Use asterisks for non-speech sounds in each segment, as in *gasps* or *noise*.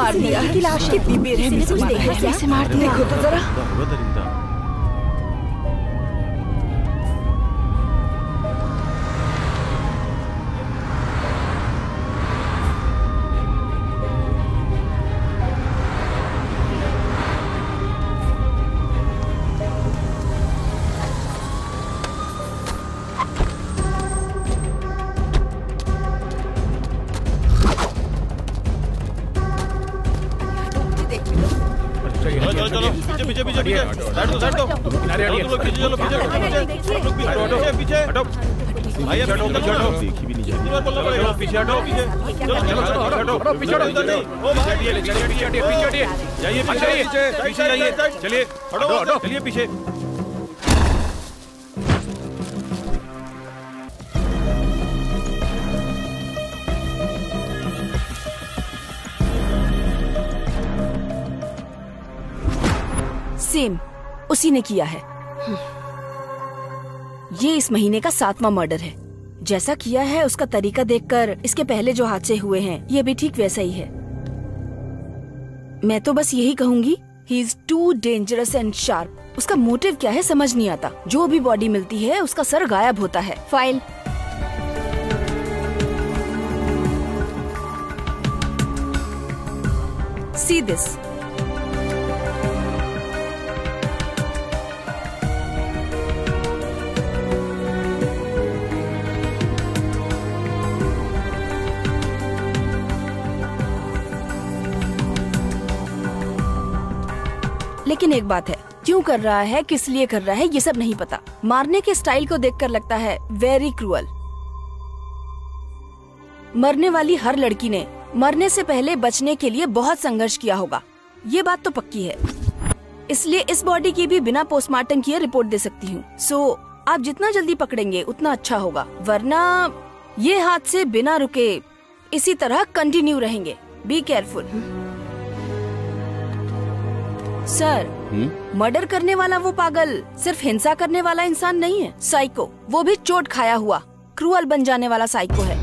मार दिया की लाश कितनी बेरहमी से मार दिया मार दिया। देखो तो जरा। पीछे हटो पीछे हटो देखी भी नहीं जाती चलो चलो पीछे हटो चलो चलो चलो हटो हटो पीछे हटो इधर नहीं ओ पीछे हटिए चलिए पीछे हटिए पीछे हटिए। जाइए पीछे पीछे पीछे जाइए। चलिए हटो हटो चलिए पीछे। सेम उसी ने किया है। ये इस महीने का सातवां मर्डर है। जैसा किया है, उसका तरीका देखकर इसके पहले जो हादसे हुए हैं, ये भी ठीक वैसा ही है। मैं तो बस यही कहूँगी he is too dangerous and sharp उसका मोटिव क्या है, समझ नहीं आता। जो भी बॉडी मिलती है, उसका सर गायब होता है। फ़ाइल सी दिस लेकिन एक बात है, क्यों कर रहा है, किस लिए कर रहा है, ये सब नहीं पता। मारने के स्टाइल को देखकर लगता है वेरी क्रूअल मरने वाली हर लड़की ने मरने से पहले बचने के लिए बहुत संघर्ष किया होगा। ये बात तो पक्की है। इसलिए इस बॉडी की भी बिना पोस्टमार्टम किए रिपोर्ट दे सकती हूँ। सो आप जितना जल्दी पकड़ेंगे, उतना अच्छा होगा। वरना, ये हादसे बिना रुके, इसी तरह कंटिन्यू रहेंगे। बी केयरफुल सर मर्डर करने वाला वो पागल सिर्फ़ हिंसा करने वाला इंसान नहीं है साइको। वो भी चोट खाया हुआ क्रूअल बन जाने वाला साइको है।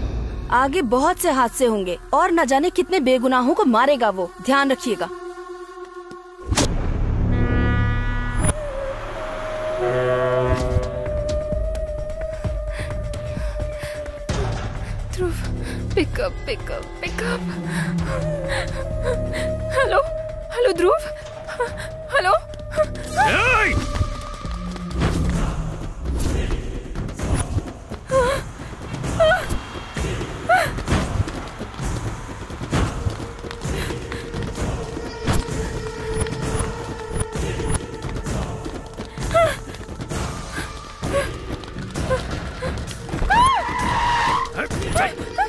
आगे बहुत से हादसे होंगे और न जाने कितने बेगुनाहों को मारेगा वो। ध्यान रखिएगा। Pickup pickup pickup. Hello hello Dhruv. Hello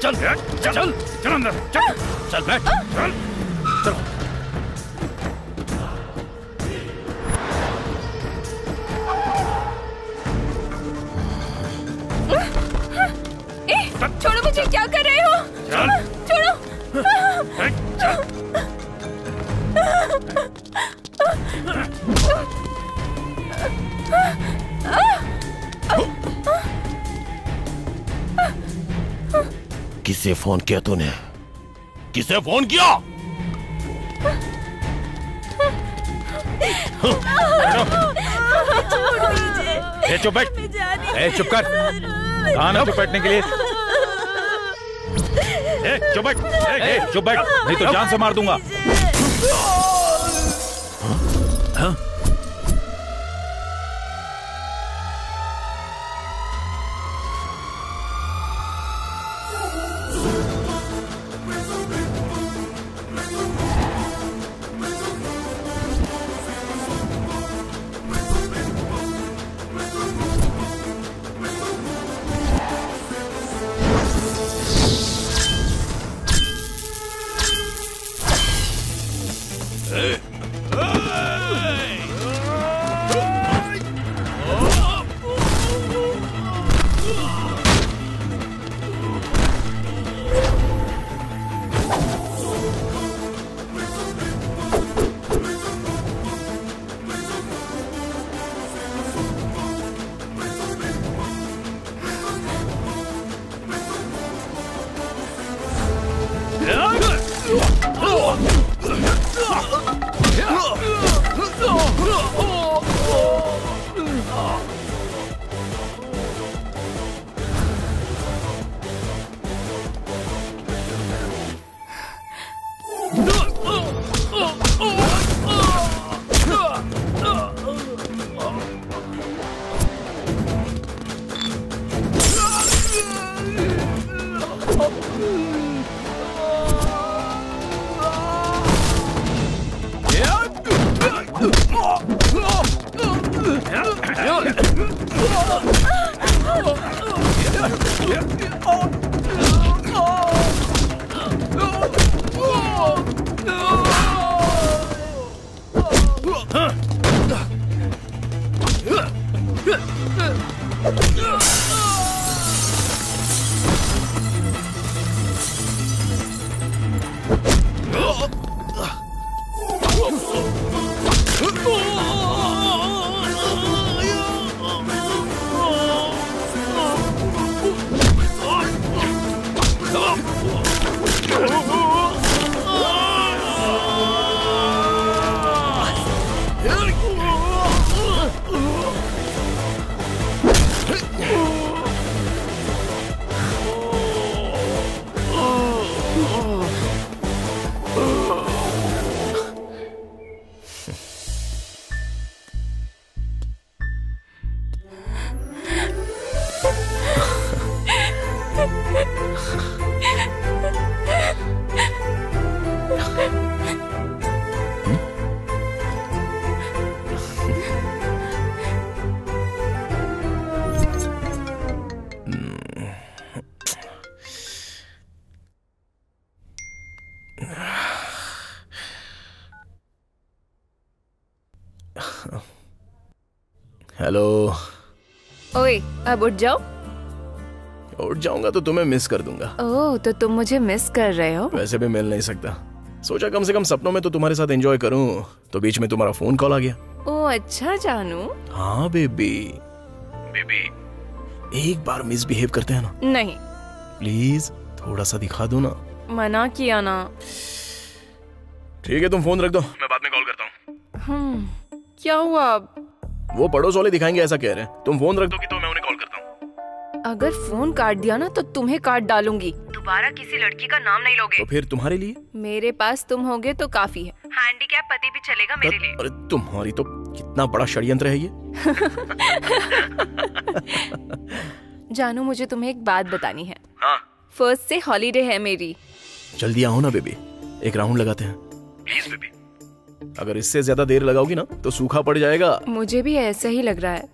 चल चल चल चल अंदर चल चल बैठ चल चलो छोड़ो मुझे क्या कर रहे हो? छोड़ो। किसे फ़ोन किया तूने? किसे फ़ोन किया? ए चुप बैठ। चुप कर। कहा ना चुप बैठने के लिए ए चुप बैठ। ए, चुप बैठ। नहीं तो जान से मार दूँगा। हाँ? अब उठ जाओ। उठ जाऊँगा तो तुम्हें मिस कर दूँगा। ओह तो तुम मुझे मिस कर रहे हो। वैसे भी मिल नहीं सकता। सोचा कम से कम सपनों में तो तुम्हारे साथ एंजॉय करूँ तो बीच में तुम्हारा फ़ोन कॉल आ गया। ओह अच्छा जानू। हाँ बेबी बेबी एक बार मिसबिहेव करते हैं ना। नहीं। प्लीज़ थोड़ा सा दिखा दो ना। मना किया ना। ठीक है तुम फ़ोन रख दो। मैं बाद में कॉल करता हूँ। हम्म क्या हुआ अब? वो पड़ोस वाले दिखाएँगे ऐसा कह रहे हैं। तुम फ़ोन रख दो कि तो अगर फ़ोन काट दिया ना तो तुम्हें काट डालूँगी। दोबारा किसी लड़की का नाम नहीं लोगे। तो फिर तुम्हारे लिए? मेरे पास तुम होगे तो काफ़ी है। हैंडीकैप पति भी चलेगा मेरे लिए। अरे तुम्हारी तो कितना बड़ा षड्यंत्र है ये। *laughs* जानू मुझे तुम्हें एक बात बतानी है। हाँ। फ़र्स्ट से हॉलीडे है मेरी। जल्दी आओ ना बेबी। एक राउंड लगाते हैं। Please baby. अगर इससे ज़्यादा देर लगाओगी ना तो सूखा पड़ जाएगा। मुझे भी ऐसा ही लग रहा है।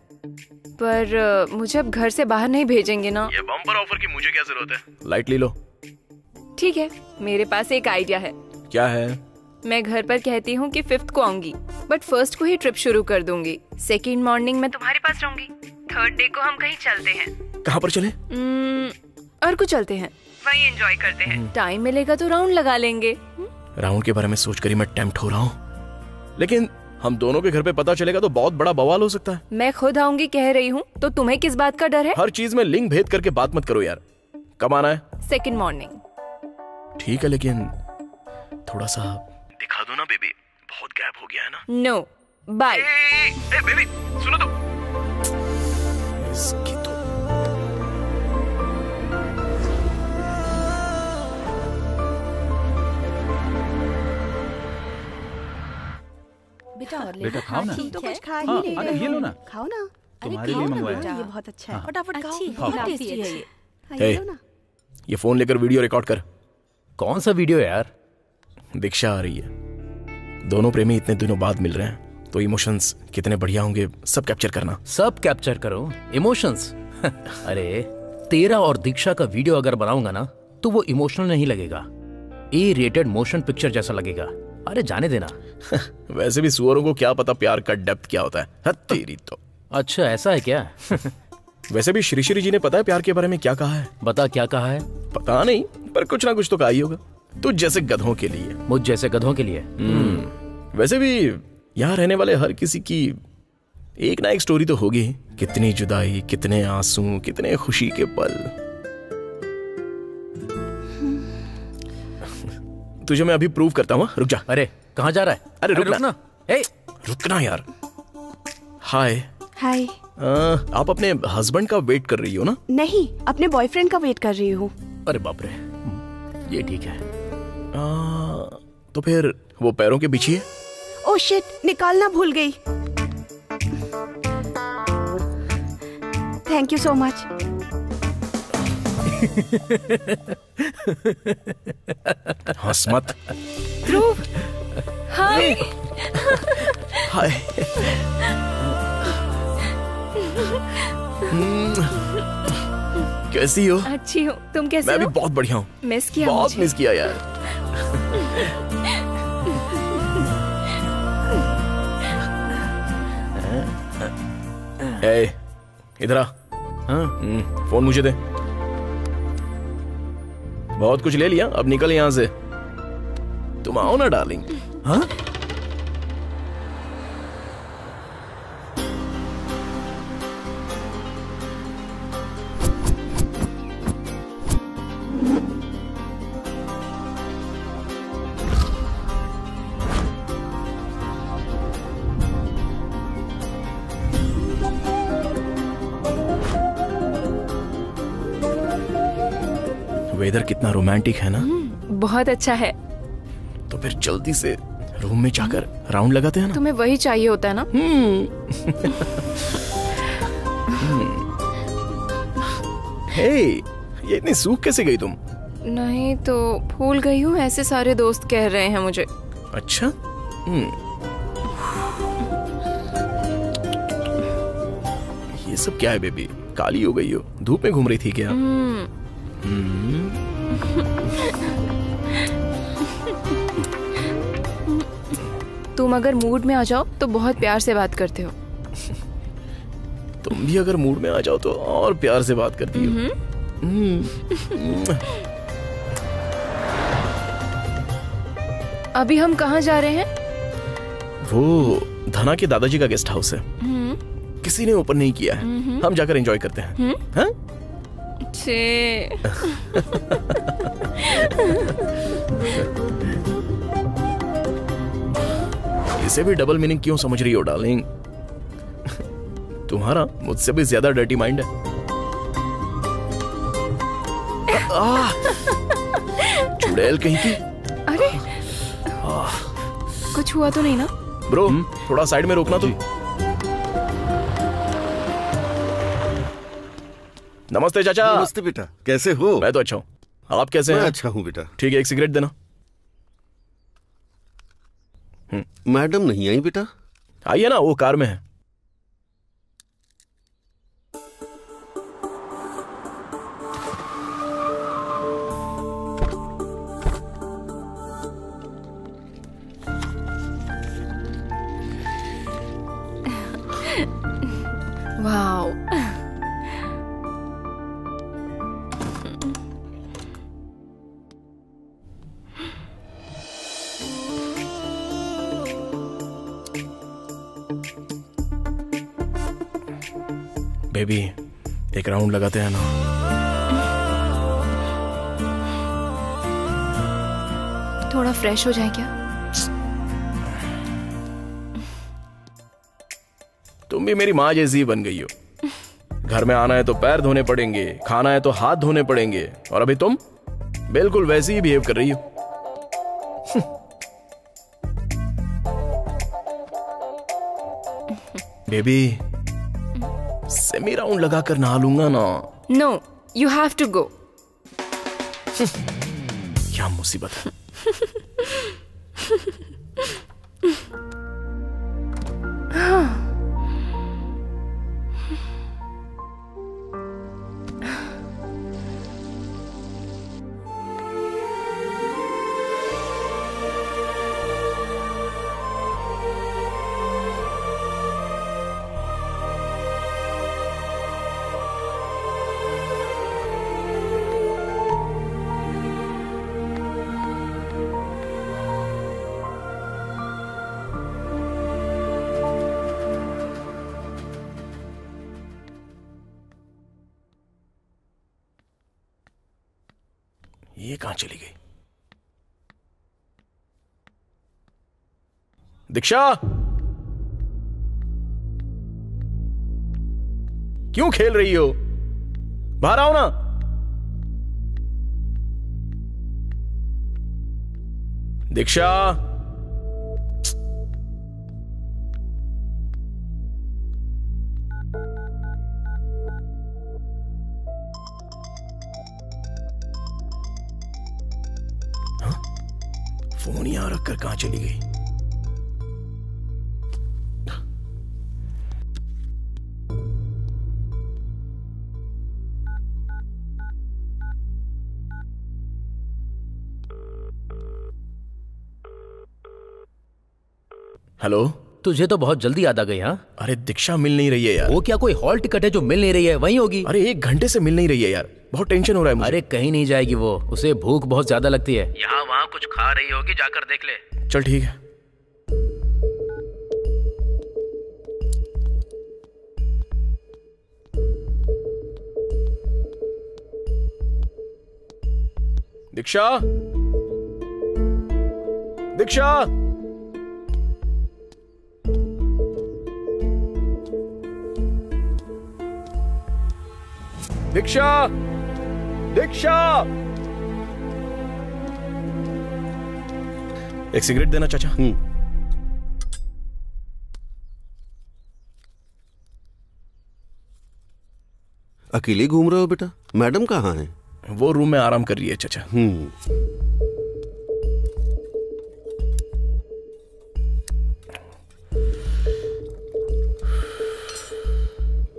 पर मुझे अब घर से बाहर नहीं भेजेंगे ना। ये बम्पर ऑफ़र की मुझे क्या ज़रूरत है? लाइट ले लो। ठीक है मेरे पास एक आइडिया है। क्या है? मैं घर पर कहती हूँ कि फिफ्थ को आऊँगी बट फ़र्स्ट को ही ट्रिप शुरू कर दूँगी। सेकेंड मॉर्निंग में तुम्हारे पास रहूँगी थर्ड डे को हम कहीं चलते हैं। कहाँ पर चले? Hmm, और कुछ चलते हैं। वही एंजॉय करते हैं। टाइम मिलेगा तो राउंड लगा लेंगे। राउंड के बारे में सोच कर ही मैं टेम्प्ट हो रहा हूँ। लेकिन हम दोनों के घर पे पता चलेगा तो बहुत बड़ा बवाल हो सकता है। मैं खुद आऊँगी कह रही हूँ तो तुम्हें किस बात का डर है? हर चीज़ में लिंग भेद करके बात मत करो यार। कब आना है? सेकेंड मॉर्निंग ठीक है लेकिन थोड़ा सा दिखा दो ना बेबी। बहुत गैप हो गया है ना। नो बाय बेबी सुनो तो। बेटा और ले बेटा खाओ ना। तो कुछ खा ही हाँ, ले अरे रहे ये लो ना। खाओ ना। तुम्हारे लिए मंगवाया। है। ये बहुत अच्छा है। फटाफट खाओ। बहुत टेस्टी है ये। हाँ, ये लो ना। ये फ़ोन लेकर वीडियो रिकॉर्ड कर। कौन सा वीडियो है यार? दीक्षा आ रही है। दोनों प्रेमी इतने दिनों बाद मिल रहे हैं तो इमोशंस कितने बढ़िया होंगे सब कैप्चर करना। सब कैप्चर करो। इमोशंस? *laughs* अरे तेरा और दीक्षा का वीडियो अगर बनाऊँगा ना तो वो इमोशनल नहीं लगेगा। ए रेटेड मोशन पिक्चर जैसा लगेगा। अरे जाने देना। *laughs* वैसे भी सुअरों को क्या पता प्यार का डेप्थ क्या होता है। हद *laughs* तेरी तो। अच्छा ऐसा है क्या? *laughs* वैसे भी श्री श्री जी ने पता है प्यार के बारे में क्या कहा है? बता क्या कहा है? पता नहीं पर कुछ ना कुछ तो कहा ही होगा। तो जैसे गधों के लिए। मुझ जैसे गधों के लिए। वैसे भी यहाँ रहने वाले हर किसी की एक ना एक स्टोरी तो होगी कितनी जुदाई कितने आँसू कितने खुशी के पल। तुझे मैं अभी प्रूव करता हूँ रुक जा। अरे कहाँ जा रहा है? अरे रुक ना। रुकना। ए रुकना यार। हाय हाय आप अपने हस्बैंड का वेट कर रही हो ना? नहीं अपने बॉयफ्रेंड का वेट कर रही हूँ। अरे बाप रे। ये ठीक है। आ, तो फिर वो पैरों के पीछे है? ओ शिट निकालना भूल गई। थैंक यू सो मच हंस मत। ध्रुव हाय। हाय। कैसी हो? अच्छी हूँ। तुम कैसे मैं भी बहुत बढ़िया हूँ। मिस किया बहुत मिस किया यार। ए इधर आ। हाँ। हम्म, फ़ोन मुझे दे। बहुत कुछ ले लिया अब निकल यहाँ से। तुम आओ ना डार्लिंग। हाँ? कितना रोमांटिक है ना। बहुत अच्छा है। तो फिर जल्दी से रूम में जाकर राउंड लगाते हैं ना। तुम्हें वही चाहिए होता है ना। *laughs* हे ये इतनी सूख कैसे गई तुम? नहीं तो भूल गई हूँ ऐसे सारे दोस्त कह रहे हैं मुझे। अच्छा। हम्म। ये सब क्या है बेबी? काली हो गई हो धूप में घूम रही थी क्या? *laughs* तुम अगर मूड में आ जाओ तो बहुत प्यार से बात करते हो। तुम भी अगर मूड में आ जाओ तो और प्यार से बात करती हो। अभी हम कहाँ जा रहे हैं? वो धना के दादाजी का गेस्ट हाउस है। किसी ने ओपन नहीं किया है। हम जाकर एंजॉय करते हैं। हाँ? छे इसे भी डबल मीनिंग क्यों समझ रही हो डार्लिंग तुम्हारा मुझसे भी ज़्यादा डर्टी माइंड है! चुड़ैल कहीं की? अरे। आ, कुछ हुआ तो नहीं ना? ब्रो थोड़ा साइड में रोकना तो। नमस्ते चाचा। नमस्ते बेटा कैसे हो? मैं तो अच्छा हूँ। आप कैसे मैं हैं? अच्छा हूँ बेटा। ठीक है एक सिगरेट देना। मैडम नहीं आई बेटा? आइए ना वो कार में है। बेबी एक राउंड लगाते हैं ना। थोड़ा फ्रेश हो जाए क्या? तुम भी मेरी माँ जैसी बन गई हो। घर में आना है तो पैर धोने पड़ेंगे खाना है तो हाथ धोने पड़ेंगे। और अभी तुम बिल्कुल वैसे ही बिहेव कर रही हो। *laughs* बेबी सेमी राउंड लगा कर नहा लूँगा ना। No you have to go क्या मुसीबत है? ये *laughs* *laughs* दीक्षा? क्यों खेल रही हो? बाहर आओ ना। दीक्षा? हाँ? फ़ोन यहाँ रखकर कहाँ चली गई? हेलो? तुझे तो बहुत जल्दी याद आ गई हाँ? अरे दीक्षा मिल नहीं रही है यार। वो क्या कोई हॉल टिकट है जो मिल नहीं रही है? वही होगी। अरे एक घंटे से मिल नहीं रही है यार। बहुत टेंशन हो रहा है मुझे। अरे कहीं नहीं जाएगी वो। उसे भूख बहुत ज़्यादा लगती है। यहाँ वहाँ कुछ खा रही होगी जाकर देख ले। चल ठीक है। दीक्षा? दीक्षा? दीक्षा दीक्षा। एक सिगरेट देना चाचा। हम्म। अकेले घूम रहे हो बेटा? मैडम कहाँ है? वो रूम में आराम कर रही है चाचा। हम्म।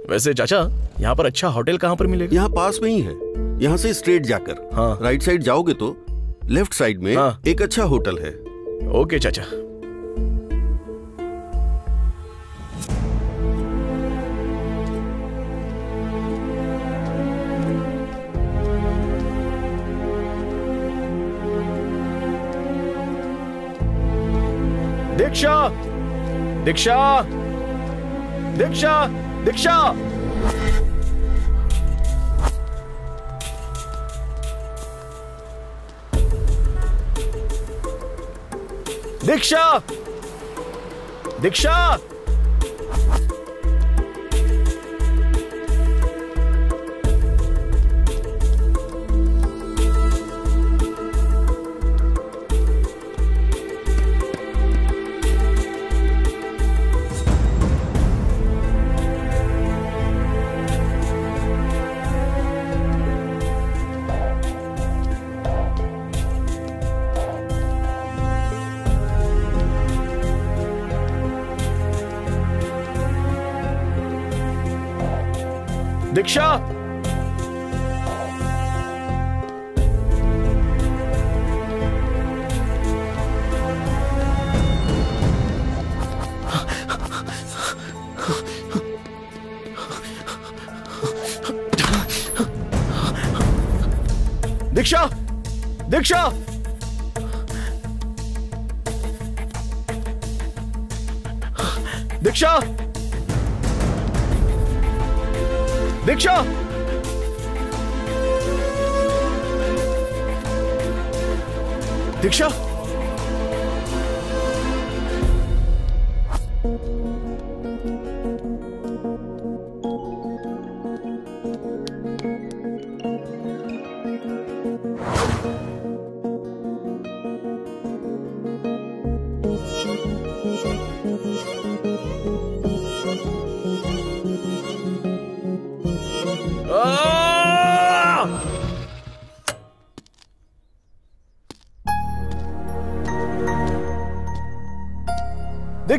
वैसे चाचा यहाँ पर अच्छा होटल कहाँ पर मिलेगा? यहाँ पास में ही है। यहाँ से स्ट्रेट जाकर। हाँ। राइट साइड जाओगे तो लेफ़्ट साइड में हाँ। एक अच्छा होटल है। ओके चाचा। Diksha! Diksha! Diksha! Diksha! Diksha! Diksha! Diksha Diksha Diksha Diksha rickshaw rickshaw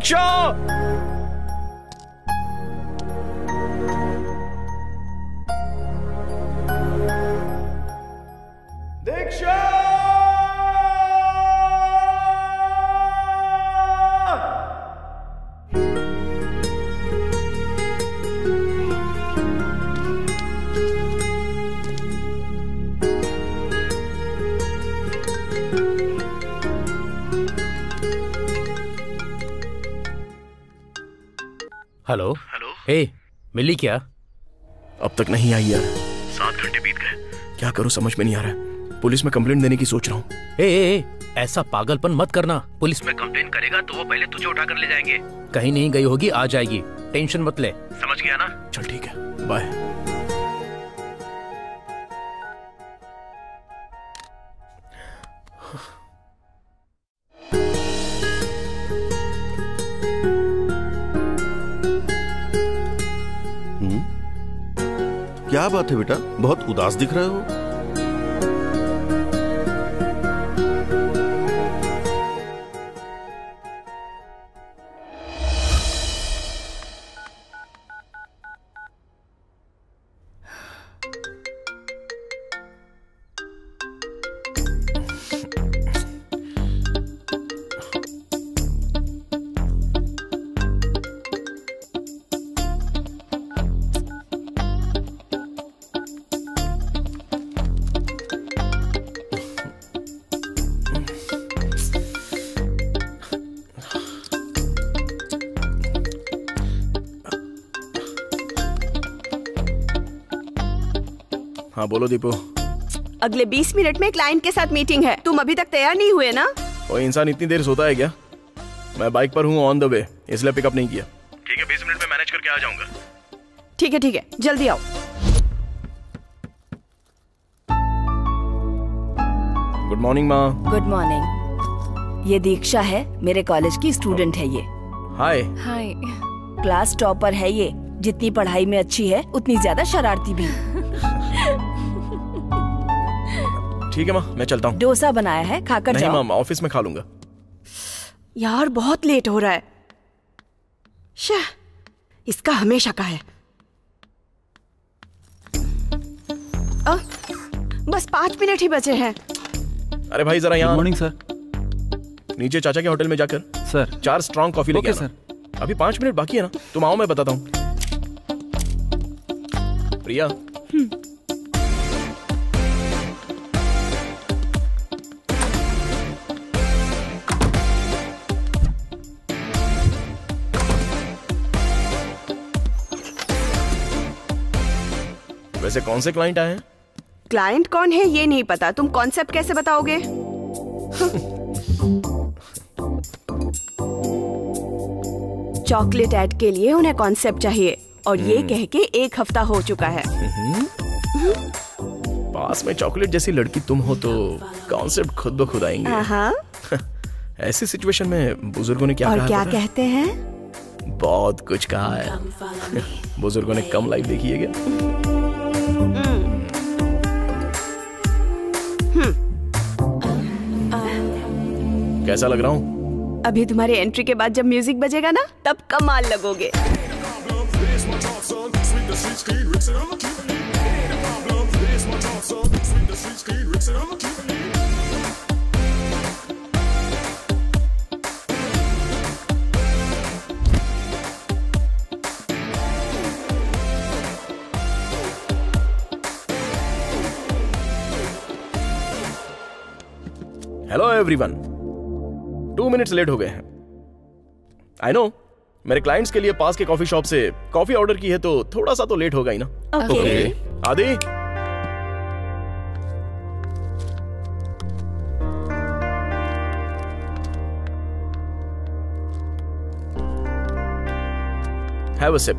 Show. Hello hello hey मिली क्या? अब तक नहीं आई यार। सात घंटे बीत गए। क्या करूँ समझ में नहीं आ रहा है। पुलिस में कंप्लेंट देने की सोच रहा हूँ। ए, ए, ए, ऐसा पागलपन मत करना। पुलिस में कंप्लेंट करेगा तो वो पहले तुझे उठा कर ले जाएँगे। कहीं नहीं गई होगी आ जाएगी। टेंशन मत ले। समझ गया ना? चल ठीक है बाय क्या बात है बेटा? बहुत उदास दिख रहे हो। हाँ बोलो दीपू। अगले 20 मिनट में क्लाइंट के साथ मीटिंग है। तुम अभी तक तैयार नहीं हुए ना? वो इंसान इतनी देर सोता है क्या? मैं बाइक पर हूँ ऑन द वे इसलिए पिकअप नहीं किया। ठीक है बीस मिनट में मैनेज करके आ जाऊँगा। ठीक है ठीक है जल्दी आओ। गुड मॉर्निंग माँ। गुड मॉर्निंग ये दीक्षा है मेरे कॉलेज की स्टूडेंट है ये। हाय हाय क्लास टॉपर है ये। जितनी पढ़ाई में अच्छी है उतनी ज़्यादा शरारती भी। *laughs* ठीक है माँ मैं चलता हूँ। डोसा बनाया है खाकर नहीं माँ ऑफ़िस में खा लूँगा। यार बहुत लेट हो रहा है। शह, इसका हमेशा का है। अ, बस पाँच मिनट ही बचे हैं। अरे भाई जरा यहाँ मॉर्निंग सर नीचे चाचा के होटल में जाकर सर चार स्ट्रॉन्ग कॉफ़ी लेके सर अभी पाँच मिनट बाकी है ना तुम आओ मैं बताता हूँ। प्रिया वैसे कौन से क्लाइंट आए हैं? क्लाइंट कौन है ये नहीं पता। तुम कॉन्सेप्ट कैसे बताओगे? चॉकलेट ऐड के लिए उन्हें कॉन्सेप्ट चाहिए। और ये कह के एक हफ़्ता हो चुका है। पास में चॉकलेट जैसी लड़की तुम हो तो कॉन्सेप्ट खुद ब खुद आएँगे। *laughs* ऐसी सिचुएशन में बुज़ुर्गों ने क्या और कहा क्या कहते हैं? बहुत कुछ कहा है। *laughs* बुज़ुर्गों ने कम लाइफ देखी है क्या? कैसा लग रहा हूँ? अभी तुम्हारी एंट्री के बाद जब म्यूज़िक बजेगा ना तब कमाल लगोगे। Hello everyone two minutes late हो गए हैं। आई नो मेरे क्लाइंट्स के लिए पास के कॉफ़ी शॉप से कॉफ़ी ऑर्डर की है तो थोड़ा सा तो लेट होगा ही ना? ओके आदि। हैव अ सिप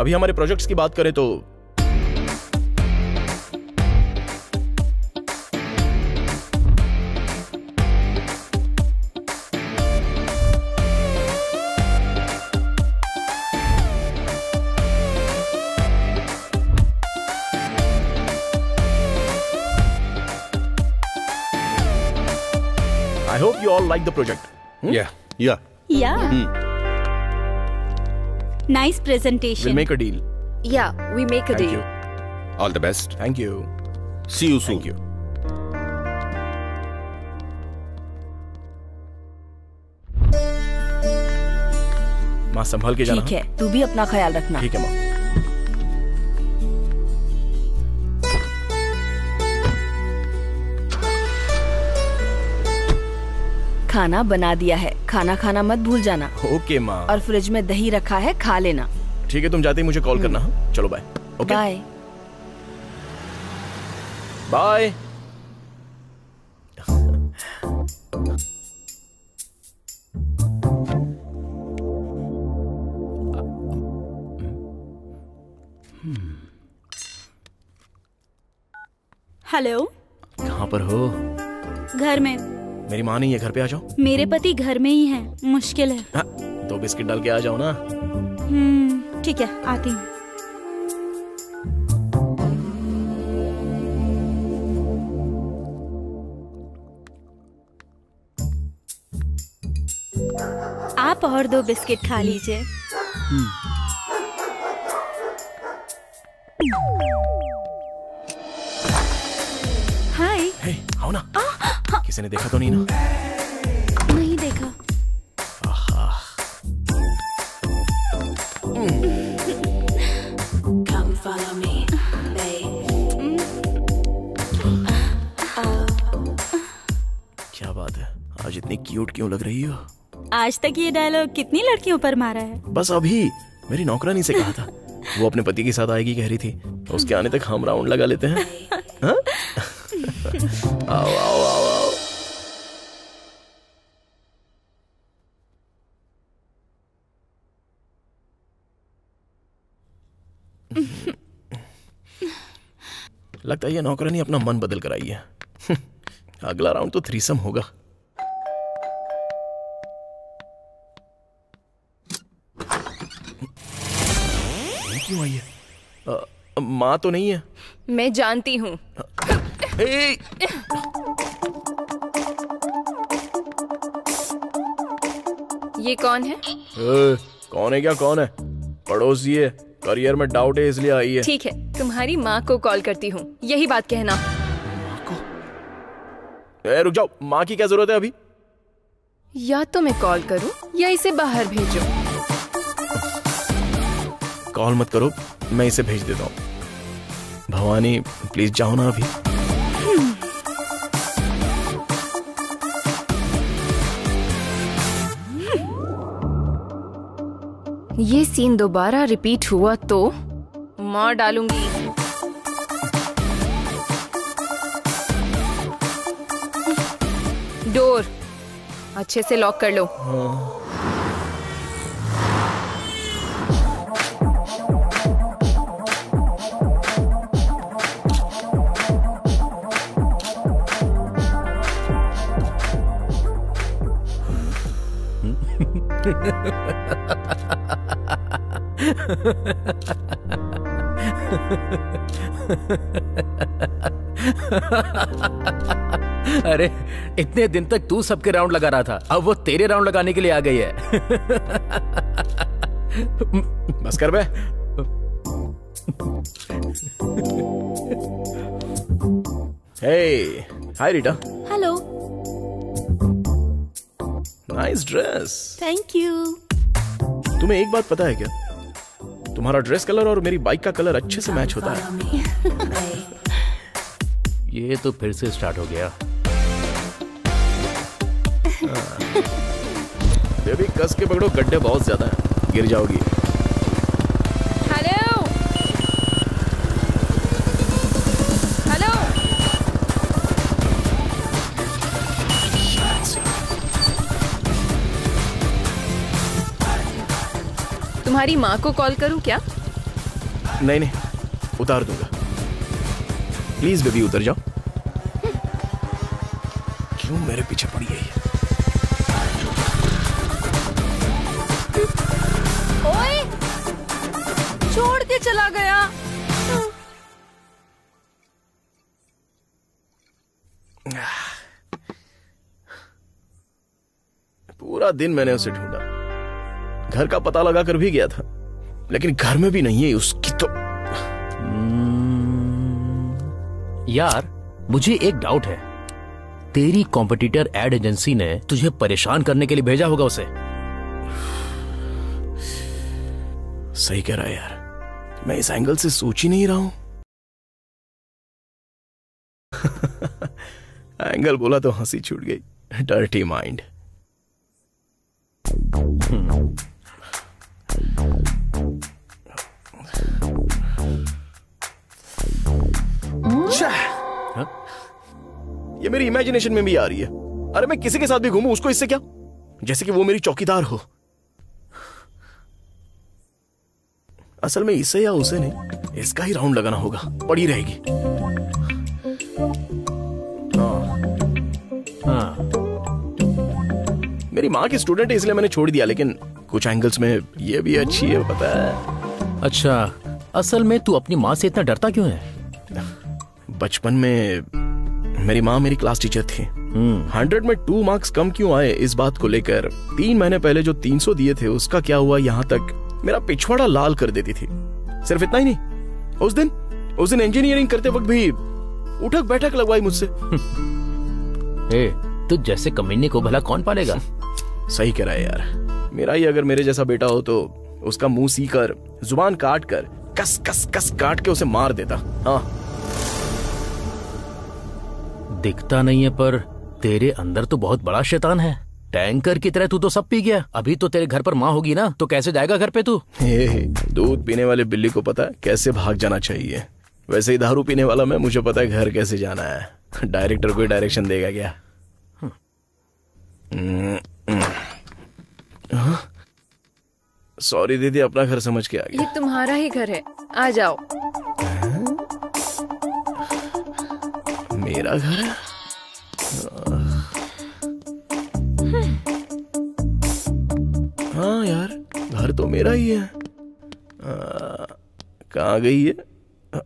अभी हमारे प्रोजेक्ट्स की बात करें तो all like the project yeah yeah Yeah. Nice will presentation. Make a deal yeah we make a thank you deal all the best thank you see you soon thank you माँ संभल के जाना। ठीक है तू भी अपना ख्याल रखना। ठीक है माँ। खाना बना दिया है। खाना खाना मत भूल जाना। ओके माँ। और फ्रिज में दही रखा है खा लेना। ठीक है तुम जाते ही मुझे कॉल करना हाँ? चलो bye okay bye bye hello कहाँ पर हो? घर में। मेरी माँ नहीं है घर पे आ जाओ। मेरे पति घर में ही है मुश्किल है। हाँ, दो बिस्किट डाल के आ जाओ ना। हम्म ठीक है आती हूँ। आप और दो बिस्किट खा लीजिए। किसी ने देखा तो नहीं ना? नहीं देखा। क्या बात है? आज इतनी क्यूट क्यों लग रही हो? आज तक ये डायलॉग कितनी लड़कियों पर मारा है? बस अभी मेरी नौकरानी से कहा था। वो अपने पति के साथ आएगी कह रही थी। उसके आने तक हम राउंड लगा लेते हैं। *laughs* हाँ? *laughs* आओ आओ। लगता है ये नौकरानी अपना मन बदल कर आई है। *laughs* अगला राउंड तो थ्रीसम होगा। क्यों आई है? माँ तो नहीं है। मैं जानती हूँ। ये कौन है? ए, कौन है क्या? कौन है? पड़ोसी है। करियर में डाउट है इसलिए आई है। ठीक है तुम्हारी माँ को कॉल करती हूँ। यही बात कहना। ए, रुक जाओ माँ की क्या ज़रूरत है अभी? या तो मैं कॉल करूँ या इसे बाहर भेजो। कॉल मत करो मैं इसे भेज देता हूँ। भवानी प्लीज़ जाओ ना अभी। ये सीन दोबारा रिपीट हुआ तो मार डालूँगी। डोर अच्छे से लॉक कर लो। *laughs* *laughs* *laughs* अरे इतने दिन तक तू सबके राउंड लगा रहा था। अब वो तेरे राउंड लगाने के लिए आ गई है। बस कर बे hey hi Rita hello nice dress thank you तुम्हें एक बात पता है क्या? तुम्हारा ड्रेस कलर और मेरी बाइक का कलर अच्छे से मैच होता है। ये तो फिर से स्टार्ट हो गया। *laughs* बेबी कस के पकड़ो गड्ढे बहुत ज़्यादा है। गिर जाओगी। तुम्हारी माँ को कॉल करूँ क्या? नहीं नहीं उतार दूँगा। प्लीज़ बेबी उतर जाओ। क्यों मेरे पीछे पड़ी है ओए छोड़ के चला गया। पूरा दिन मैंने उसे ढूंढा। घर का पता लगा कर भी गया था। लेकिन घर में भी नहीं है उसकी तो यार मुझे एक डाउट है। तेरी कॉम्पिटिटर एड एजेंसी ने तुझे परेशान करने के लिए भेजा होगा उसे। सही कह रहा है यार। मैं इस एंगल से सोच ही नहीं रहा हूँ। एंगल *laughs* बोला तो हँसी छूट गई। डर्टी माइंड ये मेरी इमेजिनेशन में भी आ रही है। अरे मैं किसी के साथ भी घूमू उसको इससे क्या? जैसे कि वो मेरी चौकीदार हो। असल में इसे या उसे नहीं इसका ही राउंड लगाना होगा। पड़ी रहेगी। हाँ, हाँ। मेरी माँ की स्टूडेंट है इसलिए मैंने छोड़ दिया लेकिन कुछ एंगल्स में ये भी अच्छी है पता है। अच्छा असल में तू अपनी माँ से इतना डरता क्यों है? बचपन में मेरी माँ मेरी क्लास टीचर थी। हंड्रेड में टू मार्क्स कम क्यों आए इस बात को लेकर? तीन महीने पहले जो तीन सौ दिए थे उसका क्या हुआ यहाँ तक? मेरा पिछवाड़ा लाल कर देती थी। सिर्फ़ इतना ही नहीं उस दिन उस दिन इंजीनियरिंग करते वक्त भी उठक बैठक लगवाई मुझसे। *laughs* ए, तू जैसे कमीने को भला कौन पालेगा? *laughs* सही कह रहा है यार। मेरा ही अगर मेरे जैसा बेटा हो तो उसका मुँह सी कर ज़ुबान काट कर कस कस कस काट के उसे मार देता। हाँ। दिखता नहीं है पर तेरे अंदर तो बहुत बड़ा शैतान है। टैंकर की तरह तू तो सब पी गया। अभी तो तेरे घर पर माँ होगी ना तो कैसे जाएगा घर पे तू? दूध पीने वाले बिल्ली को पता है कैसे भाग जाना चाहिए। वैसे ही दारू पीने वाला मैं मुझे पता है घर कैसे जाना है। डायरेक्टर कोई डायरेक्शन देगा क्या। सॉरी दीदी अपना घर समझ के आ गया। ये तुम्हारा ही घर है। आ जाओ। मेरा घर है? हाँ यार घर तो मेरा ही है। आ, कहाँ गई है आ,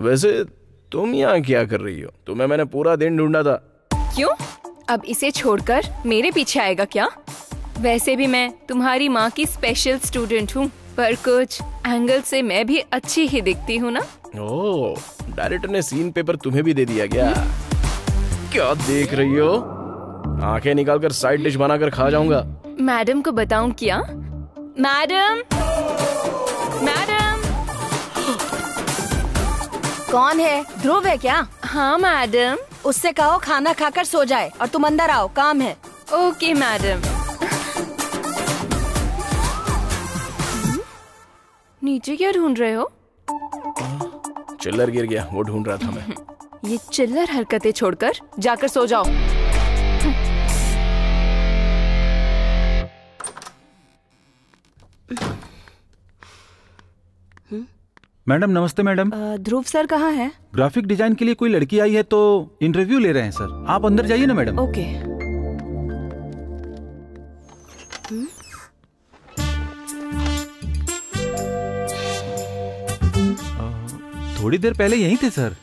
वैसे तुम यहाँ क्या कर रही हो? तुम्हें मैंने पूरा दिन ढूंढा था। क्यों? अब इसे छोड़कर मेरे पीछे आएगा क्या? वैसे भी मैं तुम्हारी माँ की स्पेशल स्टूडेंट हूँ पर कुछ एंगल से मैं भी अच्छी ही दिखती हूँ ना? ओ डायरेक्टर ने सीन पेपर तुम्हें भी दे दिया क्या? क्या देख रही हो? आँखें निकालकर साइड डिश बनाकर खा जाऊँगा। मैडम को बताऊँ क्या? मैडम! मैडम! कौन है? ध्रुव है क्या? हाँ मैडम। उससे कहो खाना खाकर सो जाए और तुम अंदर आओ काम है। Okay madam. नीचे क्या ढूंढ रहे हो? चिल्लर गिर गया वो ढूंढ रहा था मैं। *laughs* ये चिल्लर हरकतें छोड़कर जाकर सो जाओ। मैडम नमस्ते मैडम। ध्रुव सर कहाँ है? ग्राफिक डिज़ाइन के लिए कोई लड़की आई है तो इंटरव्यू ले रहे हैं सर। आप अंदर जाइए ना मैडम। ओके। थोड़ी देर पहले यहीं थे सर।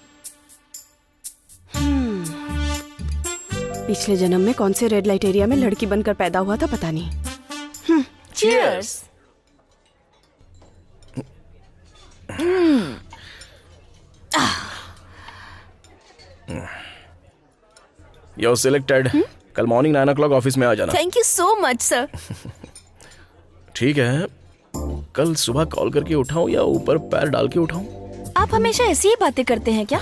पिछले जन्म में कौन से रेड लाइट एरिया में लड़की बनकर पैदा हुआ था पता नहीं। चीयर्स यो सिलेक्टेड कल morning nine o'clock office में आ जाना। Thank you so much sir ठीक है। कल सुबह कॉल करके उठाऊं या ऊपर पैर डाल के उठाऊं? आप हमेशा ऐसी ही बातें करते हैं क्या?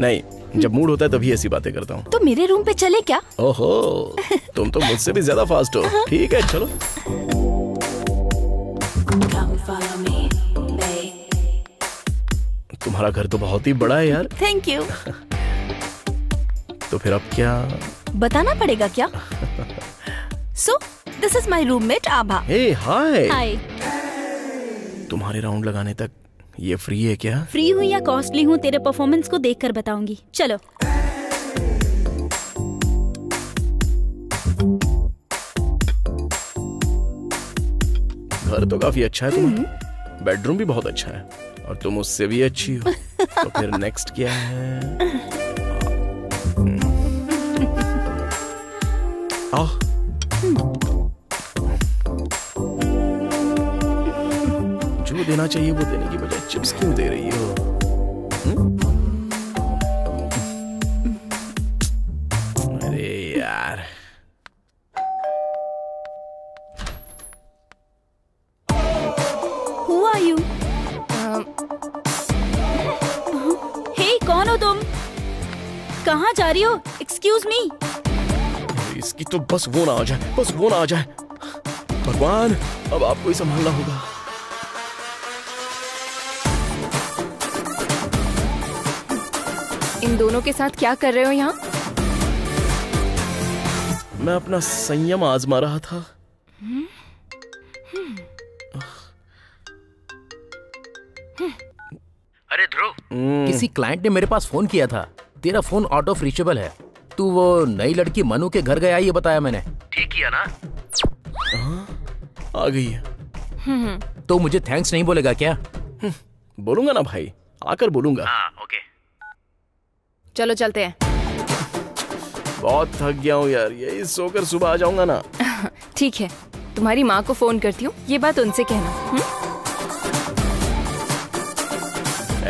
नहीं जब मूड होता है तभी ऐसी बातें करता हूँ। तो मेरे रूम पे चले क्या? ओहो तुम तो मुझसे भी ज़्यादा फास्ट हो। ठीक है चलो। तुम्हारा घर तो बहुत ही बड़ा है यार। थैंक यू तो फिर अब क्या? बताना पड़ेगा क्या? So this is my roommate Abha hey hi hi तुम्हारे राउंड लगाने तक ये फ्री है क्या? फ्री हूँ या कॉस्टली हूँ तेरे परफॉर्मेंस को देख कर बताऊँगी। चलो। घर तो काफ़ी अच्छा है तुम्हारा। बेडरूम भी बहुत अच्छा है। और तुम उससे भी अच्छी हो। तो फिर *laughs* नेक्स्ट क्या है? *laughs* आओ जो देना चाहिए वो देने। चिप्स क्यों दे रही हो? हम्म? अरे यार। हु आर यू हे कौन हो तुम? कहाँ जा रही हो? एक्सक्यूज मी इसकी तो बस वो ना आ जाए बस वो ना आ जाए। भगवान अब आपको ही संभालना होगा। इन दोनों के साथ क्या कर रहे हो यहाँ? मैं अपना संयम आजमा रहा था। अरे ध्रुव। हम्म, किसी क्लाइंट ने मेरे पास फ़ोन किया था। तेरा फ़ोन आउट ऑफ़ रीचेबल है। तू वो नई लड़की मनु के घर गया ये बताया मैंने। ठीक किया ना? आ गई है। तो मुझे थैंक्स नहीं बोलेगा क्या? बोलूँगा ना भाई। आकर बोलूँगा। हाँ ओके चलो चलते हैं। बहुत थक गया हूँ यार यही सोकर सुबह आ जाऊँगा ना। *laughs* ठीक है तुम्हारी माँ को फ़ोन करती हूँ ये बात उनसे कहना हम्म?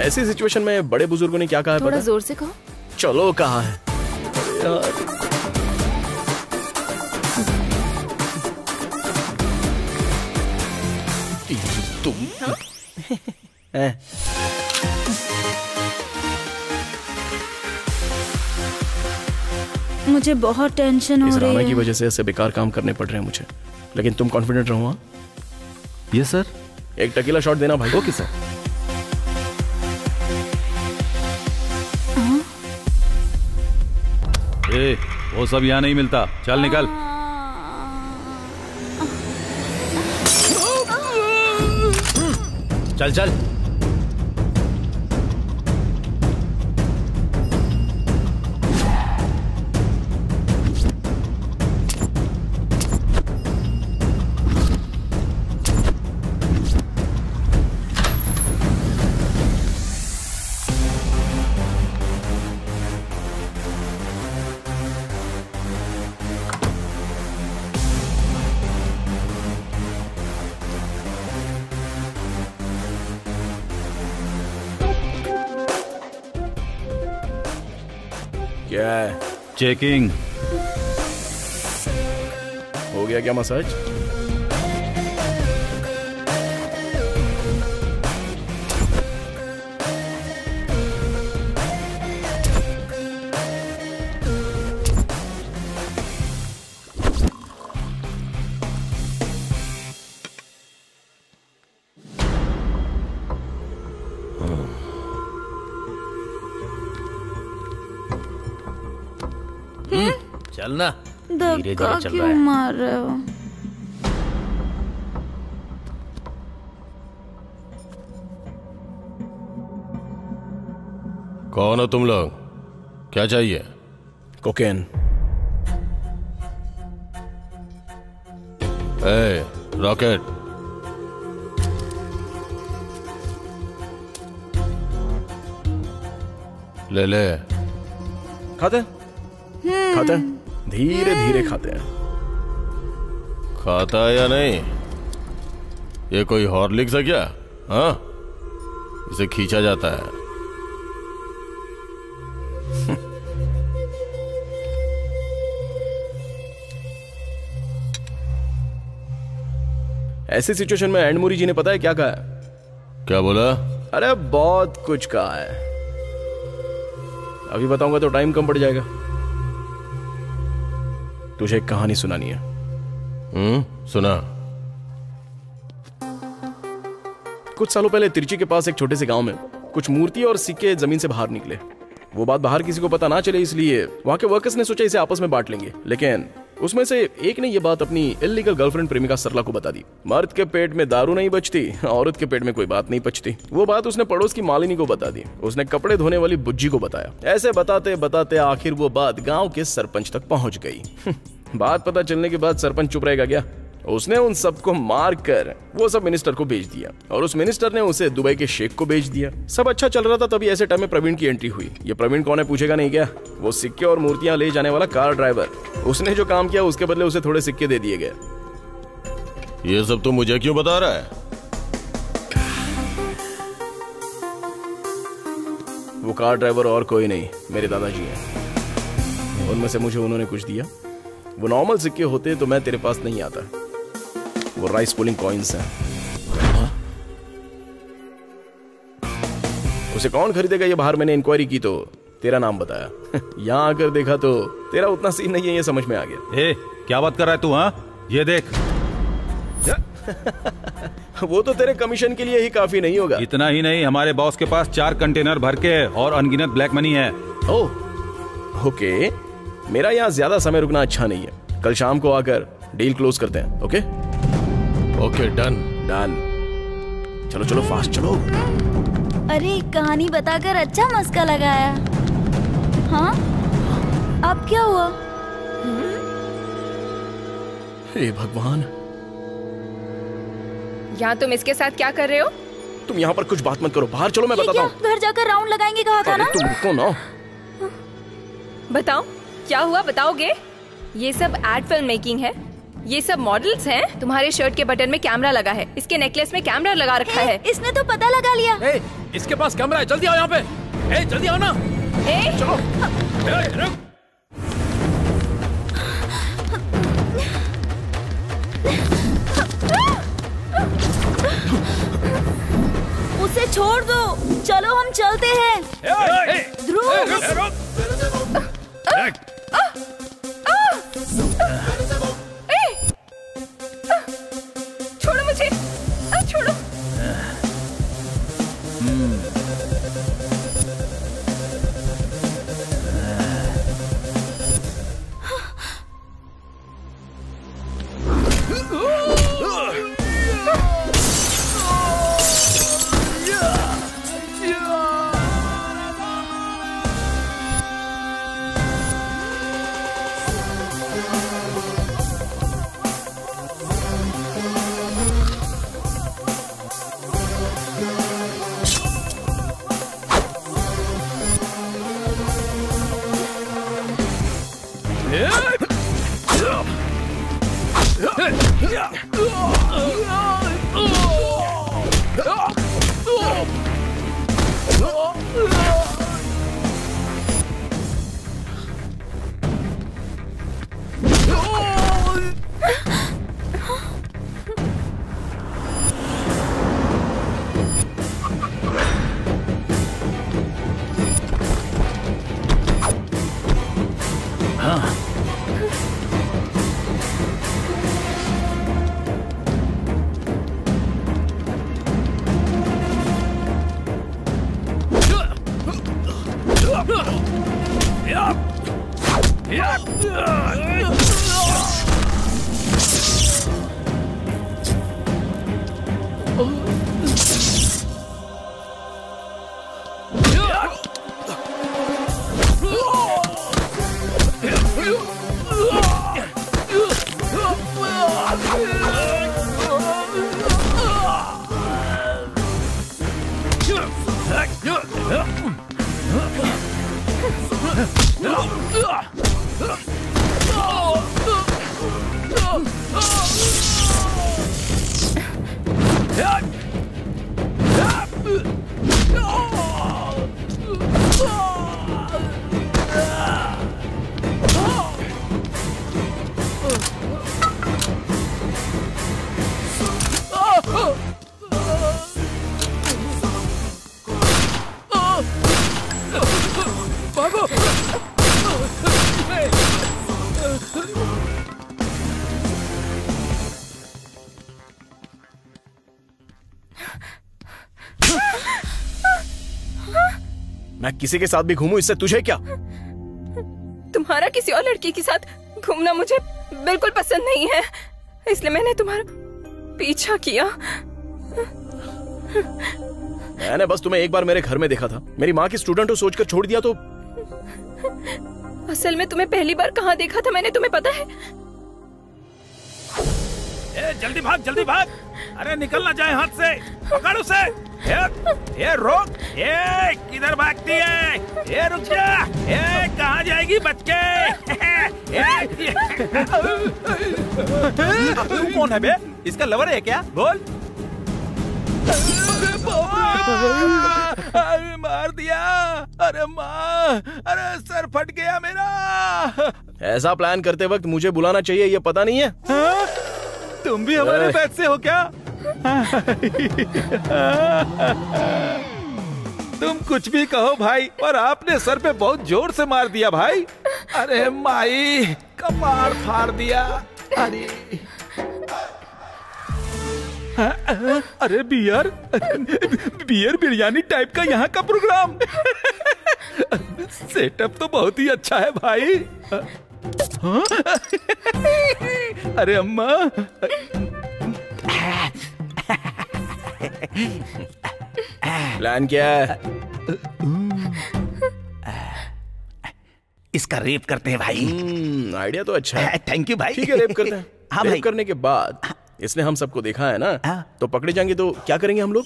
ऐसी सिचुएशन में बड़े बुज़ुर्गों ने क्या कहा थोड़ा पता? ज़ोर से कहो। चलो कहा है? यार। तुम? *laughs* हैं? मुझे बहुत टेंशन हो राना रही की वजह से ऐसे बेकार काम करने पड़ रहे हैं मुझे। लेकिन तुम कॉन्फिडेंट रहो हाँ? ये सर एक टकीला शॉट देना भाई। ओके सर ए, वो सब यहाँ नहीं मिलता। चल निकल। चल चल। चेकिंग हो गया क्या मसाज? धीरे धीरे चल रहा है। मार रहे हो। कौन हो तुम लोग? क्या चाहिए? कोकेन। ए, रॉकेट। ले ले। खाते? खाते? हैं? धीरे धीरे खाते हैं। खाता है या नहीं? ये कोई हॉर्लिक्स है क्या? हाँ? इसे खींचा जाता है। *laughs* ऐसी सिचुएशन में एंडमुरी जी ने पता है क्या कहा है? क्या बोला? अरे बहुत कुछ कहा है। अभी बताऊँगा तो टाइम कम पड़ जाएगा। तुझे एक कहानी सुनानी है। हम्म सुना। कुछ सालों पहले तिरची के पास एक छोटे से गाँव में कुछ मूर्ति और सिक्के ज़मीन से बाहर निकले। वो बात बाहर किसी को पता ना चले इसलिए वहाँ के वर्कर्स ने सोचा इसे आपस में बांट लेंगे। लेकिन उसमें से एक ने यह बात अपनी इलीगल गर्लफ्रेंड प्रेमिका सरला को बता दी। मर्द के पेट में दारू नहीं बचती, औरत के पेट में कोई बात नहीं बचती। वो बात उसने पड़ोस की मालिनी को बता दी। उसने कपड़े धोने वाली बुज्जी को बताया। ऐसे बताते बताते आखिर वो बात गाँव के सरपंच तक पहुँच गई। *laughs* बात पता चलने के बाद सरपंच चुप रहेगा क्या? उसने उन सबको मार कर वो सब मिनिस्टर को भेज दिया। और उस मिनिस्टर ने उसे दुबई के शेख को भेज दिया। सब अच्छा चल रहा था तभी ऐसे टाइम में प्रवीण की एंट्री हुई। ये प्रवीण कौन है पूछेगा नहीं क्या? वो सिक्के और मूर्तियाँ ले जाने वाला कार ड्राइवर उसने जो काम किया उसके बदले उसे थोड़े सिक्के दे दिए गए। ये सब तो मुझे क्यों बता रहा है? वो कार ड्राइवर और कोई नहीं मेरे दादाजी हैं। उनमें से मुझे उन्होंने कुछ दिया। वो नॉर्मल सिक्के होते तो मैं तेरे पास नहीं आता। वो राइस पुलिंग कॉइन्स हैं। उसे कौन खरीदेगा? ये बाहर मैंने इंक्वायरी की तो तेरा नाम बताया। *laughs* यहाँ आकर देखा तो तेरा उतना सीन नहीं है ये समझ में आ गया। ए क्या बात कर रहा है तू हाँ? ये देख। *laughs* वो तो तेरे कमीशन के लिए ही काफ़ी नहीं होगा। इतना ही नहीं हमारे बॉस के पास चार कंटेनर भर के और अनगिनत ब्लैक मनी है। Oh okay. मेरा यहाँ ज़्यादा समय रुकना अच्छा नहीं है। कल शाम को आकर डील क्लोज करते हैं ओके? ओके डन डन चलो चलो फास्ट चलो। अरे कहानी बताकर अच्छा मस्का लगाया। हाँ? अब क्या हुआ? हे भगवान। यहाँ तुम इसके साथ क्या कर रहे हो? तुम यहाँ पर कुछ बात मत करो। बाहर चलो मैं बताता हूँ। घर जाकर राउंड लगाएँगे कहा था ना? तुम रुको ना। बताओ क्या हुआ बताओगे? ये सब एड फ़िल्म मेकिंग है। ये सब मॉडल्स हैं? तुम्हारे शर्ट के बटन में कैमरा लगा है। इसके नेकलेस में कैमरा लगा रखा है इसने तो पता लगा लिया। ए, इसके पास कैमरा है। जल्दी आओ यहाँ पे। ए, जल्दी आओ ना। ए, चलो। ए, रुक। उसे छोड़ दो। चलो हम चलते हैं। ध्रुव। किसी के साथ भी घूमू इससे तुझे क्या? तुम्हारा किसी और लड़की के साथ घूमना मुझे बिल्कुल पसंद नहीं है। इसलिए मैंने तुम्हारा पीछा किया। मैंने बस तुम्हें एक बार मेरे घर में देखा था। मेरी माँ की स्टूडेंट हो सोचकर छोड़ दिया तो असल में तुम्हें पहली बार कहाँ देखा था मैंने तुम्हें पता है? ए, जल्दी भाग जल्दी भाग। अरे निकल ना जाए हाथ से। पकड़ उसे। ए, ए रोक। ए किधर भागती है? ए रुक जा। ए कहाँ जाएगी बच्चे ए, तू कौन है बे? इसका लवर है क्या? बोल। अरे मार दिया। अरे माँ! अरे सर फट गया मेरा। ऐसा प्लान करते वक्त मुझे बुलाना चाहिए ये पता नहीं है। हाँ? तुम भी हमारे। बैच से हो क्या? तुम कुछ भी कहो भाई पर आपने सर पे बहुत ज़ोर से मार दिया भाई। अरे माई कपार फाड़ दिया। अरे। अरे बियर बियर बिरयानी टाइप का यहाँ का प्रोग्राम सेटअप तो बहुत ही अच्छा है भाई। हाँ? *laughs* अरे अम्मा। प्लान क्या है? इसका रेप करते हैं भाई। हम्म, आइडिया तो अच्छा है। थैंक यू भाई। ठीक है रेप करते हैं। *laughs* हाँ रेप भाई करने के बाद इसने हम सबको देखा है ना तो पकड़े जाएँगे तो क्या करेंगे हम लोग?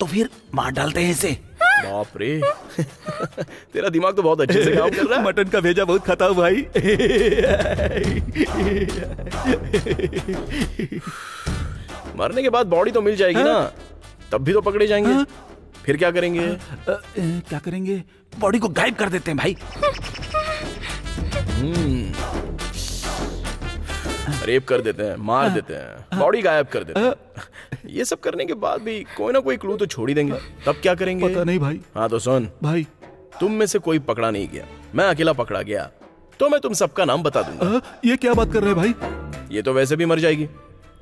तो फिर मार डालते हैं इसे। बाप रे। *laughs* तेरा दिमाग तो बहुत अच्छे से काम कर रहा है। मटन का भेजा बहुत खाता हूँ भाई। मरने के बाद बॉडी तो मिल जाएगी ना। तब भी तो पकड़े जाएँगे। फिर क्या करेंगे? आ, आ, क्या करेंगे? बॉडी को गायब कर देते हैं भाई। रेप कर देते हैं मार देते हैं। बॉडी गायब कर देते हैं। *laughs* ये सब करने के बाद भी कोई ना कोई क्लू तो छोड़ ही देंगे। तब क्या करेंगे? पता नहीं भाई। हाँ तो सुन। भाई। तुम में से कोई पकड़ा नहीं गया। मैं अकेला पकड़ा गया। तो मैं तुम सबका नाम बता दूँगा। आ, ये क्या बात कर रहे हैं भाई? ये तो वैसे भी मर जाएगी।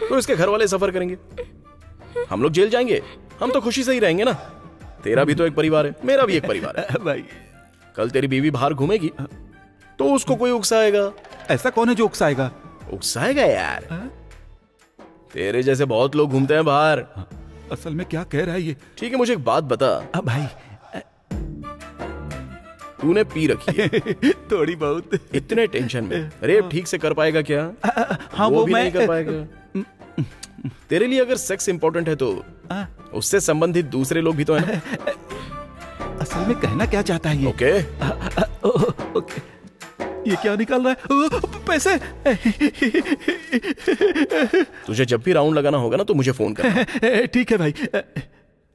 तो इसके घर वाले सफ़र करेंगे। हम लोग जेल जाएँगे। हम तो खुशी से ही रहेंगे ना। तेरा भी तो एक परिवार है। मेरा भी एक परिवार है। *laughs* भाई। कल तेरी बीवी बाहर घूमेगी। तो उसको कोई उकसाएगा? ऐसा कौन है जो उकसाएगा? उकसाएगा यार। तेरे जैसे बहुत लोग घूमते हैं बाहर। असल में क्या कह रहा है ये? ठीक है मुझे एक बात बता। अब भाई तूने पी रखी है। *laughs* थोड़ी बहुत। इतने टेंशन में। रेप ठीक से कर पाएगा क्या? हाँ वो, वो भी मैं नहीं कर पाएगा। *laughs* तेरे लिए अगर सेक्स इंपॉर्टेंट है तो उससे संबंधित दूसरे लोग भी तो हैं *laughs* असल में कहना क्या चाहता है ये? Okay okay. ये क्या निकाल रहा है? पैसे? तुझे जब भी राउंड लगाना होगा ना तो मुझे फ़ोन कर *laughs* ठीक है भाई।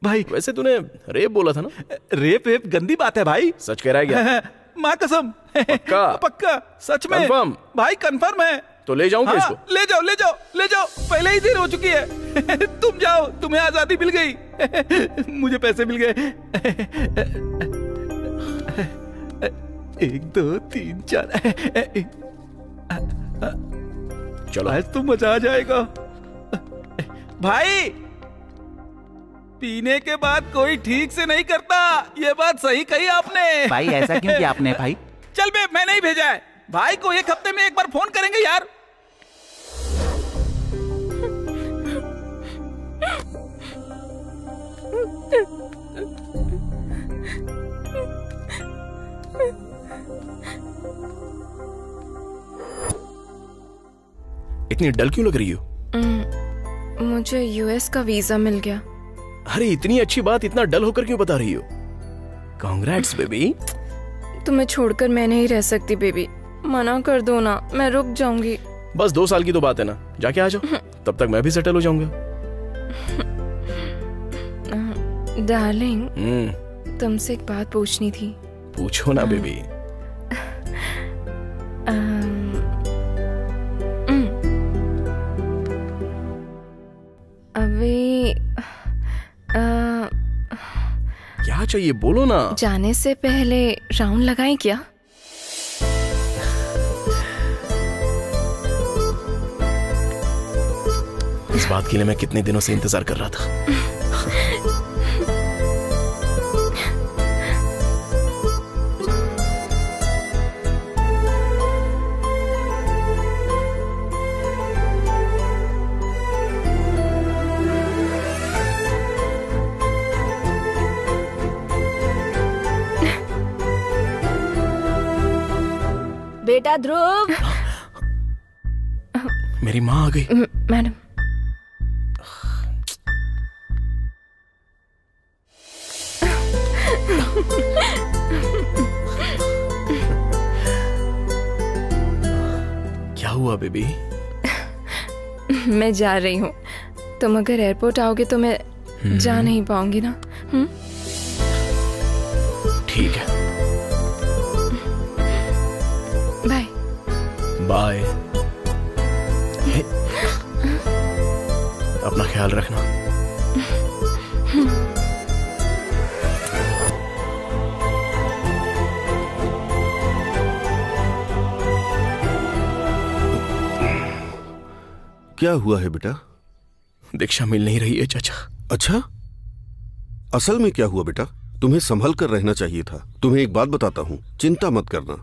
भाई। वैसे तूने रेप बोला था ना? रेप वेप गंदी बात है भाई। सच कह रहा है क्या? *laughs* माँ कसम। पक्का? *laughs* पक्का सच में। Confirm? भाई कंफर्म है। तो ले जाऊँ हाँ, इसको? ले जाओ ले जाओ ले जाओ। पहले ही देर हो चुकी है। तुम जाओ तुम्हें आज़ादी मिल गई। मुझे पैसे मिल गए। एक दो तीन चार। चलो। आज तो मज़ा आ जाएगा। भाई! पीने के बाद कोई ठीक से नहीं करता। ये बात सही कही आपने। भाई ऐसा क्यों किया आपने भाई? चल बे मैं नहीं भेजा है। भाई को एक हफ़्ते में एक बार फ़ोन करेंगे यार। *laughs* *laughs* इतनी डल क्यों लग रही हो? हम्म, मुझे यूएस का वीज़ा मिल गया। अरे इतनी अच्छी बात इतना डल होकर क्यों बता रही हो? कांग्रेट्स बेबी तुम्हें छोड़कर मैं नहीं रह सकती बेबी मना कर दो ना मैं रुक जाऊँगी। बस दो साल की तो बात है ना। जाके आ जाओ। तब तक मैं भी सेटल हो जाऊँगा। Darling hmm. तुमसे एक बात पूछनी थी। पूछो ना बेबी अम, अभी आ, क्या चाहिए? बोलो ना। जाने से पहले राउंड लगाए क्या? इस बात के लिए मैं कितने दिनों से इंतज़ार कर रहा था। बेटा ध्रुव। मेरी माँ आ गई। मैडम। क्या हुआ बेबी? मैं जा रही हूँ। तुम अगर एयरपोर्ट आओगे तो मैं जा नहीं पाऊँगी ना हम्म? ठीक है। बाय। अपना ख्याल रखना। क्या हुआ है बेटा? दीक्षा मिल नहीं रही है चाचा। अच्छा? असल में क्या हुआ बेटा? तुम्हें संभल कर रहना चाहिए था। तुम्हें एक बात बताता हूँ। चिंता मत करना।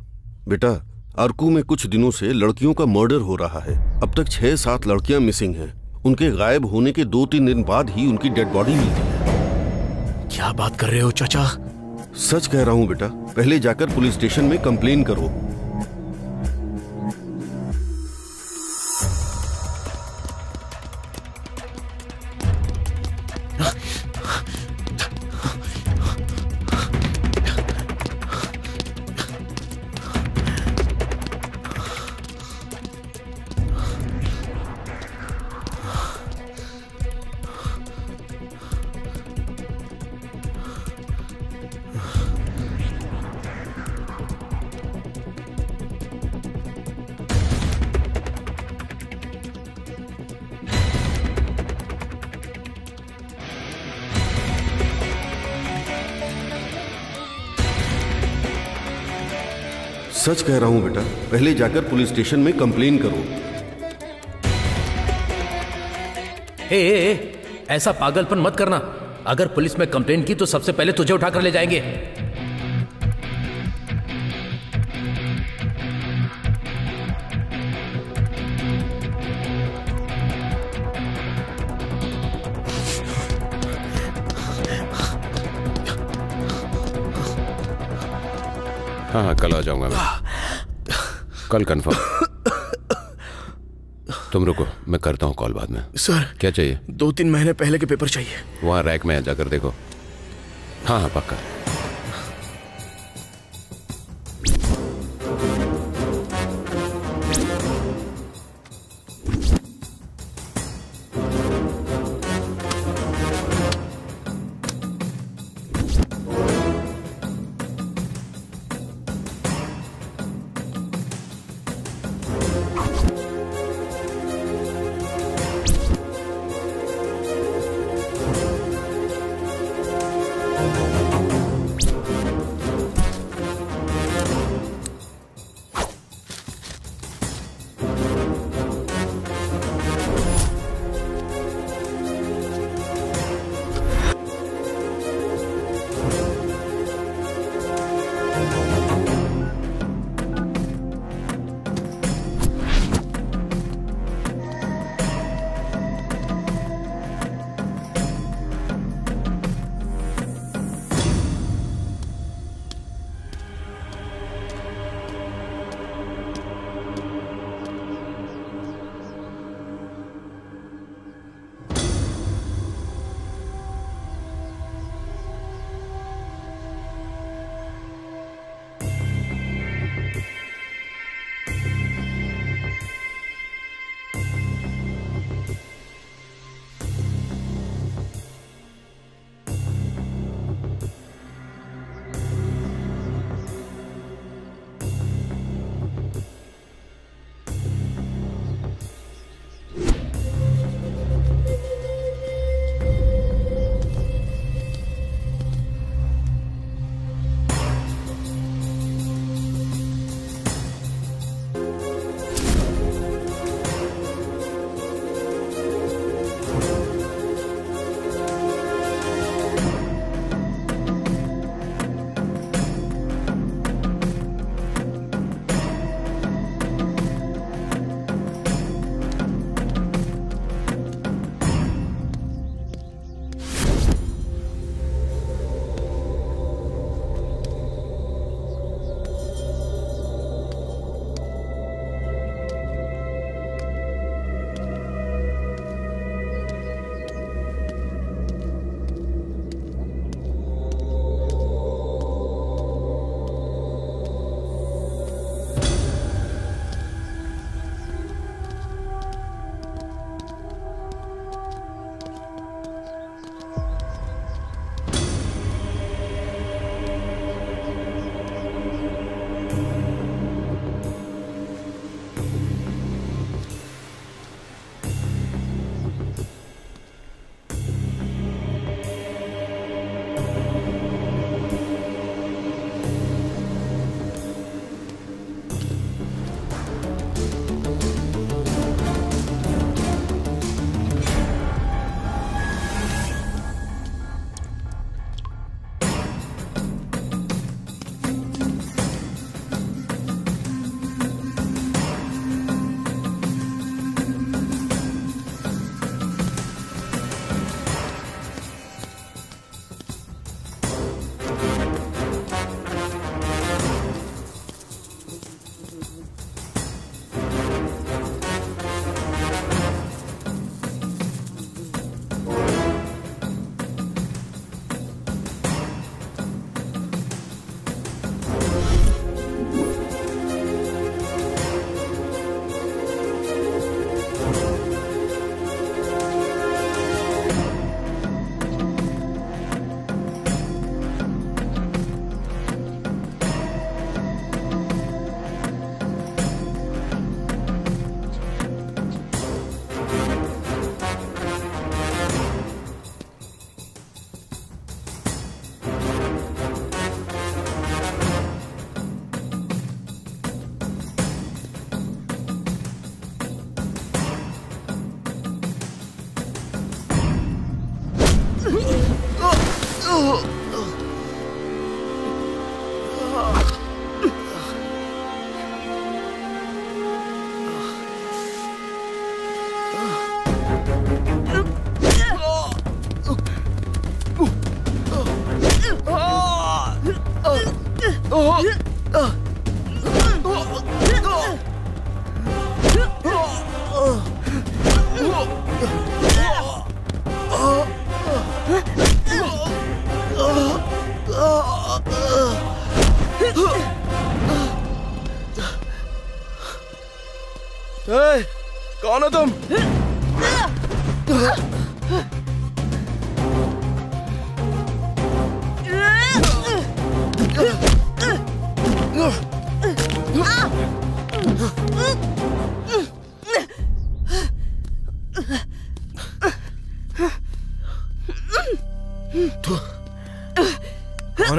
बेटा अर्कू में कुछ दिनों से लड़कियों का मर्डर हो रहा है। अब तक छह सात लड़कियाँ मिसिंग हैं। उनके गायब होने के दो तीन दिन बाद ही उनकी डेड बॉडी मिलती है। क्या बात कर रहे हो चाचा? सच कह रहा हूँ बेटा पहले जाकर पुलिस स्टेशन में कम्प्लेन करो। सच कह रहा हूँ बेटा पहले जाकर पुलिस स्टेशन में कंप्लेन करो। ए, ऐसा पागलपन मत करना। अगर पुलिस में कंप्लेन की तो सबसे पहले तुझे उठाकर ले जाएँगे। हाँ हाँ कल आ जाऊँगा मैं। कल कंफर्म तुम रुको मैं करता हूँ कॉल बाद में। सर क्या चाहिए? दो तीन महीने पहले के पेपर चाहिए। वहाँ रैक में जाकर देखो। हाँ हाँ पक्का।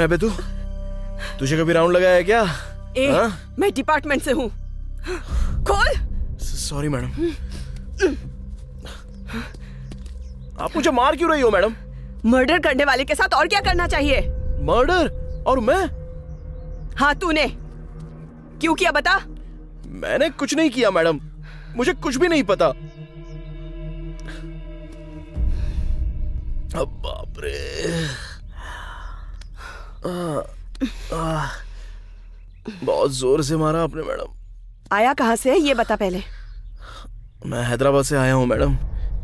है बे तू? तुझे कभी राउंड लगाया है क्या? ए, हाँ? मैं डिपार्टमेंट से हूँ। खोल! सॉरी मैडम आप मुझे मार क्यों रही हो मैडम मर्डर करने वाले के साथ और क्या करना चाहिए? मर्डर और मैं? हाँ तूने। क्यों किया बता? मैंने कुछ नहीं किया मैडम मुझे कुछ भी नहीं पता। बहुत ज़ोर से मारा आपने मैडम। आया कहाँ से? है ये बता पहले। मैं हैदराबाद से आया हूँ मैडम।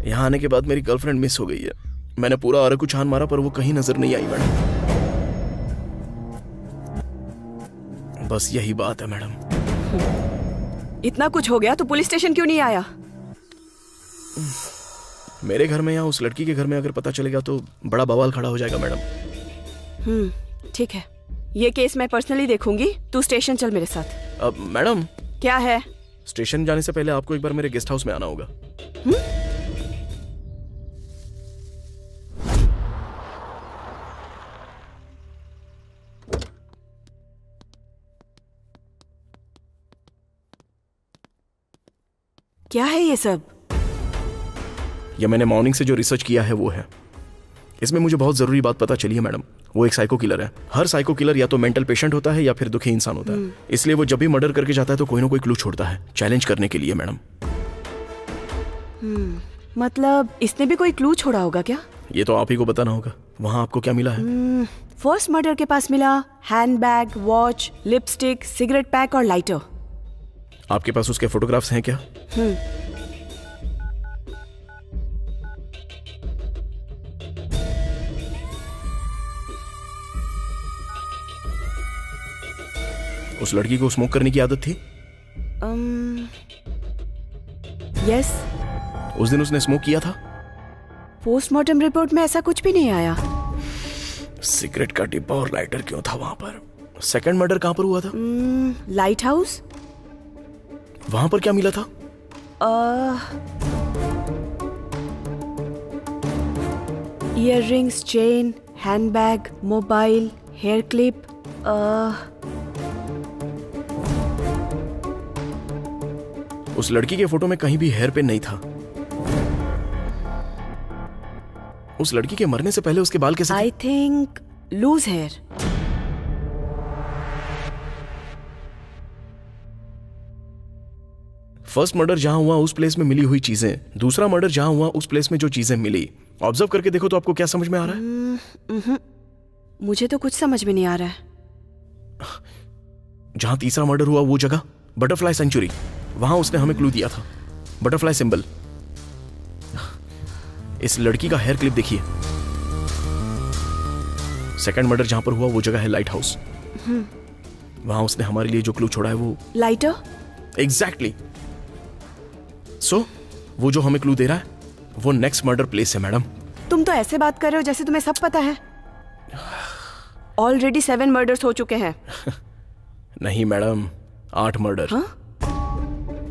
यहाँ आने के बाद मेरी गर्लफ्रेंड मिस हो गई है। मैंने पूरा अरकू छान मारा पर वो कहीं नज़र नहीं आई मैडम। बस यही बात है मैडम। इतना कुछ हो गया तो पुलिस स्टेशन क्यों नहीं आया? मेरे घर में या उस लड़की के घर में अगर पता चलेगा तो बड़ा बवाल खड़ा हो जाएगा मैडम। हम्म ठीक है। ये केस मैं पर्सनली देखूँगी। तू स्टेशन चल मेरे साथ। अब मैडम। क्या है? स्टेशन जाने से पहले आपको एक बार मेरे गेस्ट हाउस में आना होगा। क्या है ये सब? ये मैंने मॉर्निंग से जो रिसर्च किया है वो है। इसमें मुझे बहुत ज़रूरी बात पता चली है मैडम। वो एक साइको किलर है। हर साइको किलर या तो मेंटल पेशेंट होता है या फिर दुखी इंसान होता है। इसलिए वो जब भी मर्डर करके जाता है तो कोई ना कोई क्लू छोड़ता है चैलेंज करने के लिए मैडम। मतलब इसने भी कोई क्लू छोड़ा होगा क्या? ये तो आप ही को बताना होगा वहाँ आपको क्या मिला है? फ़र्स्ट मर्डर के पास मिला handbag watch lipstick cigarette pack और लाइटर आपके पास उसके फोटोग्राफ्स हैं क्या? उस लड़की को स्मोक करने की आदत थी? Um, यस उस दिन उसने स्मोक किया था? पोस्टमार्टम रिपोर्ट में ऐसा कुछ भी नहीं आया। सिगरेट का डिब्बा और लाइटर क्यों था वहाँ पर? सेकंड मर्डर कहाँ पर हुआ था? लाइट हाउस वहाँ पर क्या मिला था? Ear rings chain handbag mobile hair clip उस लड़की के फ़ोटो में कहीं भी हेयर पिन नहीं था। उस लड़की के मरने से पहले उसके बाल कैसे? I think loose hair first murder जहाँ हुआ उस प्लेस में मिली हुई चीज़ें। दूसरा मर्डर जहाँ हुआ उस प्लेस में जो चीज़ें मिली। ऑब्ज़र्व करके देखो तो आपको क्या समझ में आ रहा है? मुझे तो कुछ समझ में नहीं आ रहा है। जहाँ तीसरा मर्डर हुआ वो जगह? Butterfly sanctuary. वहाँ उसने हमें क्लू दिया था। Butterfly symbol. इस लड़की का हेयर क्लिप देखिए। सेकंड मर्डर जहाँ पर हुआ वो जगह है लाइट हाउस वहाँ उसने हमारे लिए जो क्लू छोड़ा है वो लाइटर एग्जैक्टली सो वो जो हमें क्लू दे रहा है वो नेक्स्ट मर्डर प्लेस है मैडम तुम तो ऐसे बात कर रहे हो जैसे तुम्हें सब पता है। ऑलरेडी सेवन मर्डर्स हो चुके हैं। *laughs* नहीं मैडम आठ मर्डर हाँ?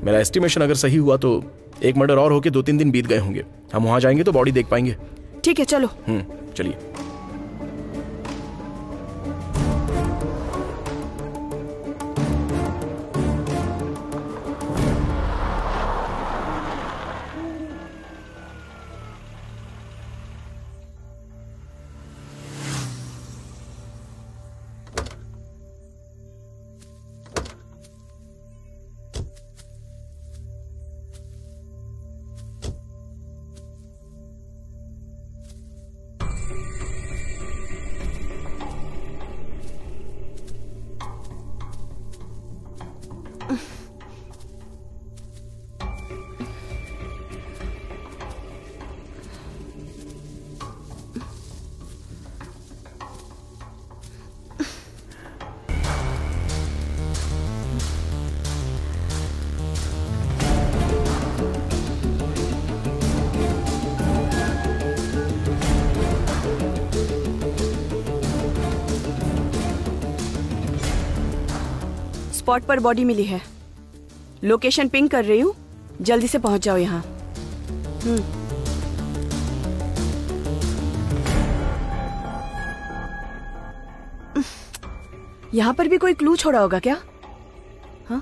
मेरा एस्टिमेशन अगर सही हुआ तो एक मर्डर और होके दो तीन दिन बीत गए होंगे। हम वहाँ जाएँगे तो बॉडी देख पाएँगे। ठीक है चलो। हम्म चलिए। स्पॉट पर बॉडी मिली है। लोकेशन पिंग कर रही हूँ। जल्दी से पहुँच जाओ यहाँ। हम्म। यहाँ पर भी कोई क्लू छोड़ा होगा क्या? हा?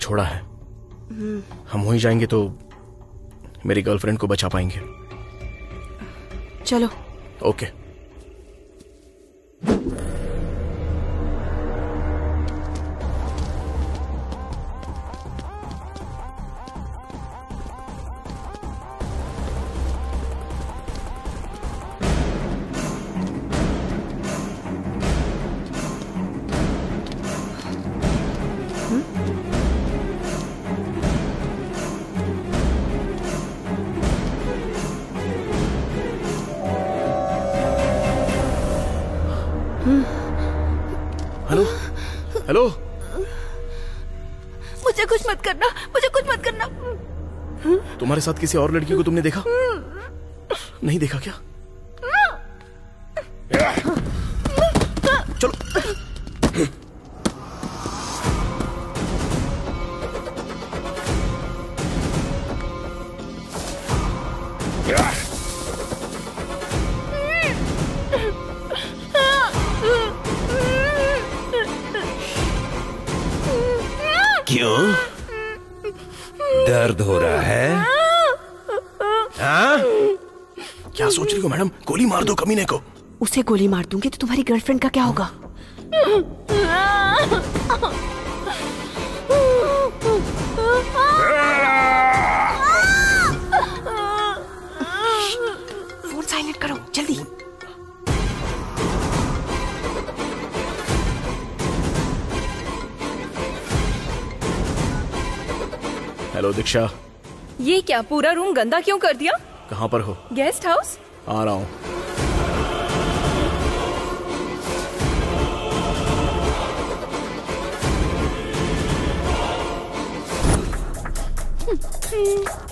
छोड़ा है। हम्म, हम वहीं जाएँगे तो मेरी गर्लफ्रेंड को बचा पाएँगे। चलो। ओके हेलो साथ किसी और लड़की को तुमने देखा? नहीं देखा क्या? मार दो कमीने को? उसे गोली मार दूँगी तो तुम्हारी गर्लफ्रेंड का क्या होगा? फ़ोन साइलेंट करो जल्दी। हेलो दीक्षा। ये क्या पूरा रूम गंदा क्यों कर दिया? कहाँ पर हो? गेस्ट हाउस आ रहा हूँ। छोड़ो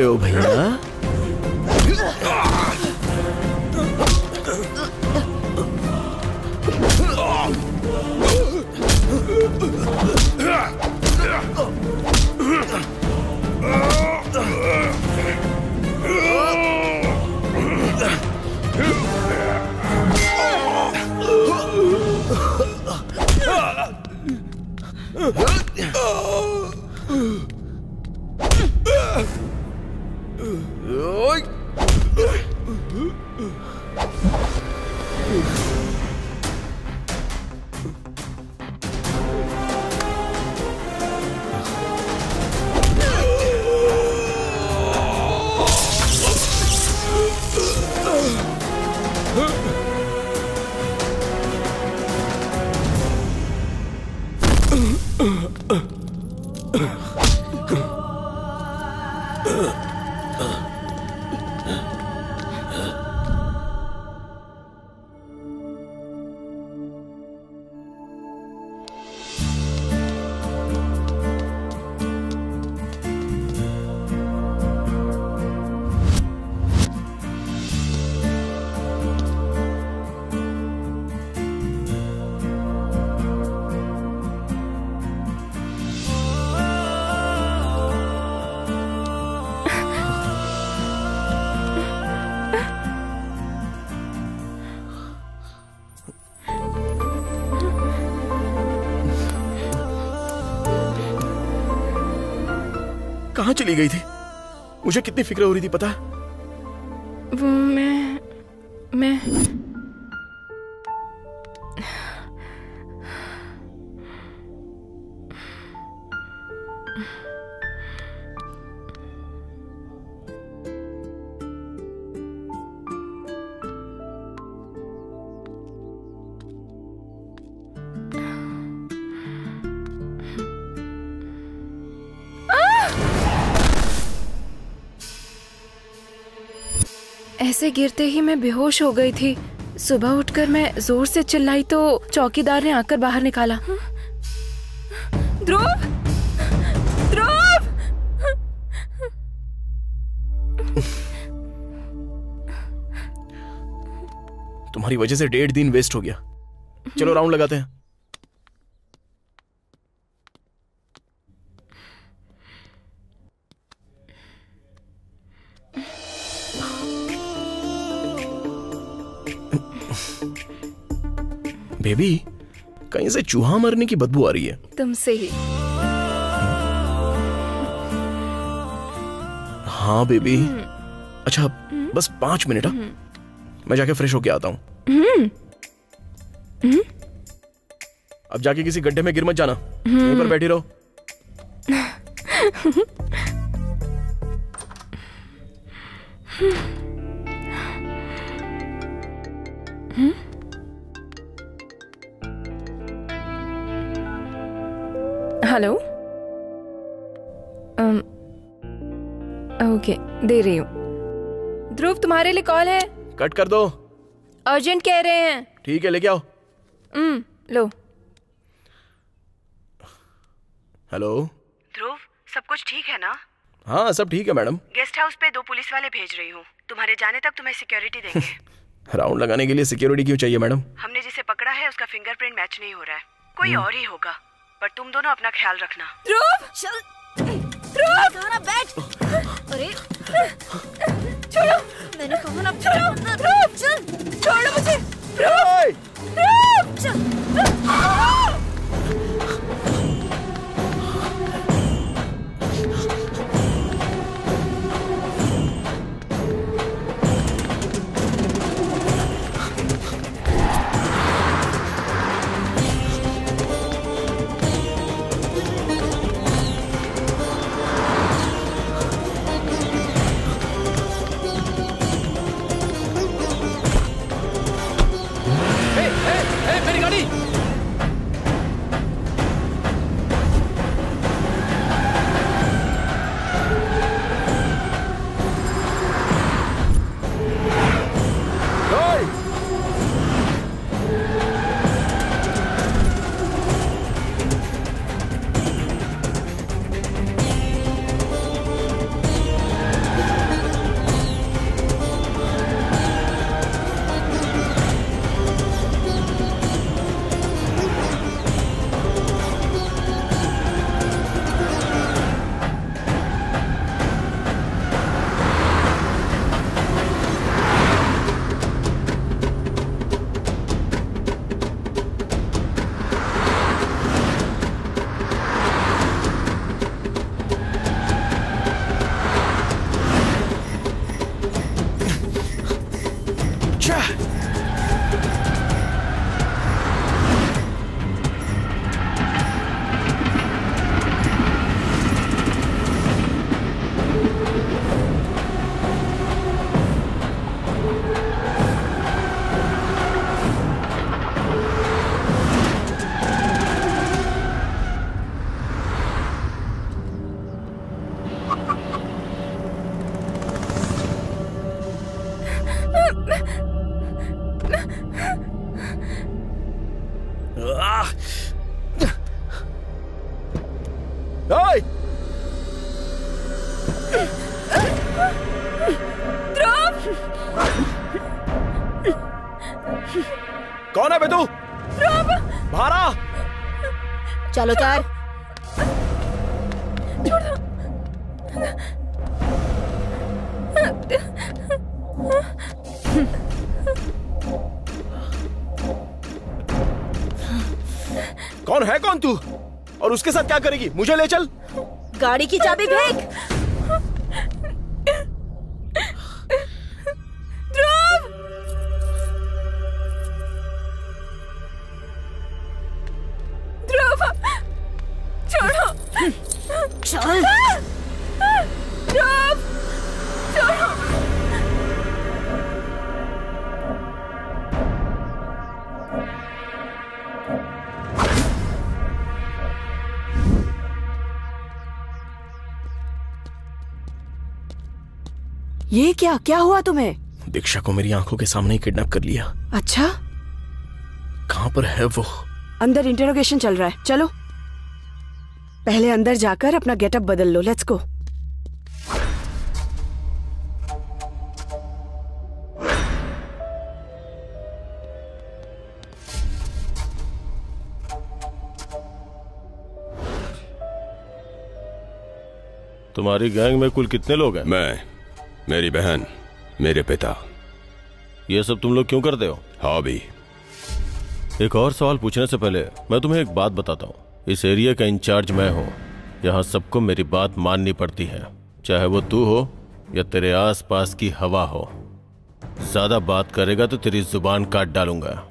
रहे हो भैया कहाँ चली गई थी मुझे कितनी फ़िक्र हो रही थी पता है? गिरते ही मैं बेहोश हो गई थी। सुबह उठकर मैं ज़ोर से चिल्लाई तो चौकीदार ने आकर बाहर निकाला। ध्रुव! ध्रुव! तुम्हारी वजह से डेढ़ दिन वेस्ट हो गया। चलो राउंड लगाते हैं। बेबी कहीं से चूहा मरने की बदबू आ रही है। तुमसे ही। हाँ बेबी। अच्छा बस पाँच मिनट हाँ। मैं जाके फ्रेश होके आता हूँ। अब जाके किसी गड्ढे में गिर मत जाना। यहीं पर बैठी रहो। हेलो ओके दे रही हूँ। ध्रुव तुम्हारे लिए कॉल है। कट कर दो। अर्जेंट कह रहे हैं। ठीक है लेके आओ। हम्म, लो। हेलो ध्रुव सब कुछ ठीक है ना? हाँ सब ठीक है मैडम। गेस्ट हाउस पे दो पुलिस वाले भेज रही हूँ। तुम्हारे जाने तक तुम्हें सिक्योरिटी देंगे। *laughs* राउंड लगाने के लिए सिक्योरिटी क्यों चाहिए मैडम? हमने जिसे पकड़ा है उसका फिंगरप्रिंट मैच नहीं हो रहा है। कोई और ही होगा। पर तुम दोनों अपना ख्याल रखना। ध्रुव! चल। ध्रुव! बैठ। अरे छोड़ो। मैंने कहा ना छोड़ो ध्रुव! चल। छोड़ो मुझे। ध्रुव! ध्रुव! चल चलो तार कौन है कौन तू? और उसके साथ क्या करेगी? मुझे ले चल। गाड़ी की चाबी फेंक। क्या क्या हुआ तुम्हें? दीक्षा को मेरी आँखों के सामने ही किडनैप कर लिया। अच्छा? कहाँ पर है वो? अंदर इंटरोगेशन चल रहा है। चलो। पहले अंदर जाकर अपना गेटअप बदल लो। लेट्स गो तुम्हारी गैंग में कुल कितने लोग हैं? मैं। मेरी बहन मेरे पिता। ये सब तुम लोग क्यों करते हो? हॉबी एक और सवाल पूछने से पहले मैं तुम्हें एक बात बताता हूँ। इस एरिया का इंचार्ज मैं हूँ। यहाँ सबको मेरी बात माननी पड़ती है। चाहे वो तू हो या तेरे आसपास की हवा हो। ज़्यादा बात करेगा तो तेरी ज़ुबान काट डालूँगा।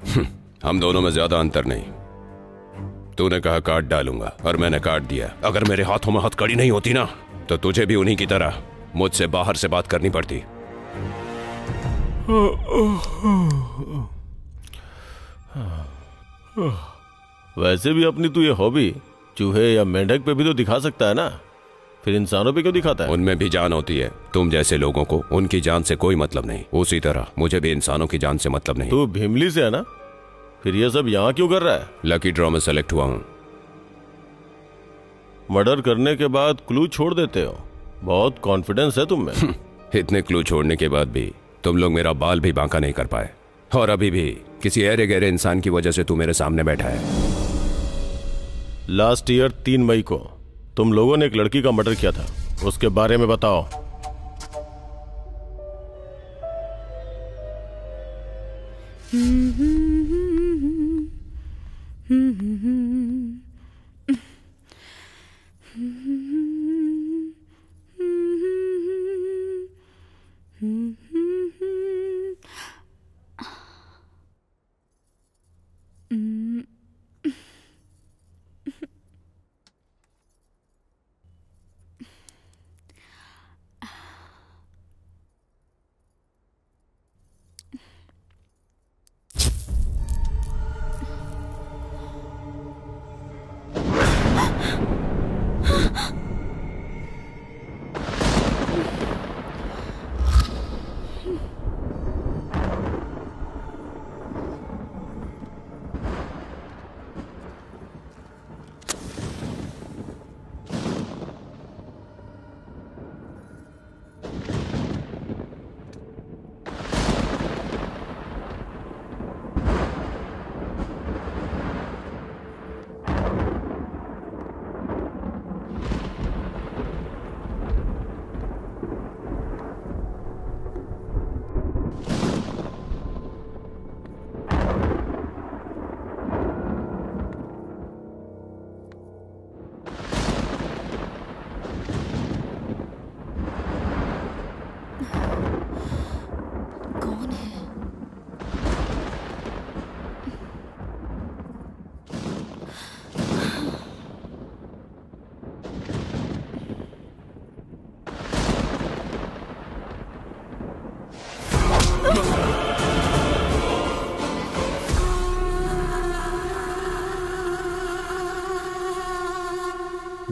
हम दोनों में ज़्यादा अंतर नहीं। तूने कहा काट डालूँगा और मैंने काट दिया। अगर मेरे हाथों में हथकड़ी नहीं होती ना तो तुझे भी उन्हीं की तरह। मुझसे बाहर से बात करनी पड़ती। वैसे भी अपनी तू ये हॉबी चूहे या मेंढक पे भी तो दिखा सकता है ना? फिर इंसानों पे क्यों दिखाता है? उनमें भी जान होती है। तुम जैसे लोगों को उनकी जान से कोई मतलब नहीं। उसी तरह मुझे भी इंसानों की जान से मतलब नहीं। तू भीमली से है ना? फिर ये सब यहाँ क्यों कर रहा है? लकी ड्रॉ में सेलेक्ट हुआ हूँ। मर्डर करने के बाद क्लू छोड़ देते हो। बहुत कॉन्फिडेंस है तुम में। *laughs* इतने क्लू छोड़ने के बाद भी तुम लोग मेरा बाल भी बांका नहीं कर पाए। और अभी भी किसी अरे गहरे इंसान की वजह से तू मेरे सामने बैठा है। लास्ट ईयर तीन मई को तुम लोगों ने एक लड़की का मर्डर किया था। उसके बारे में बताओ।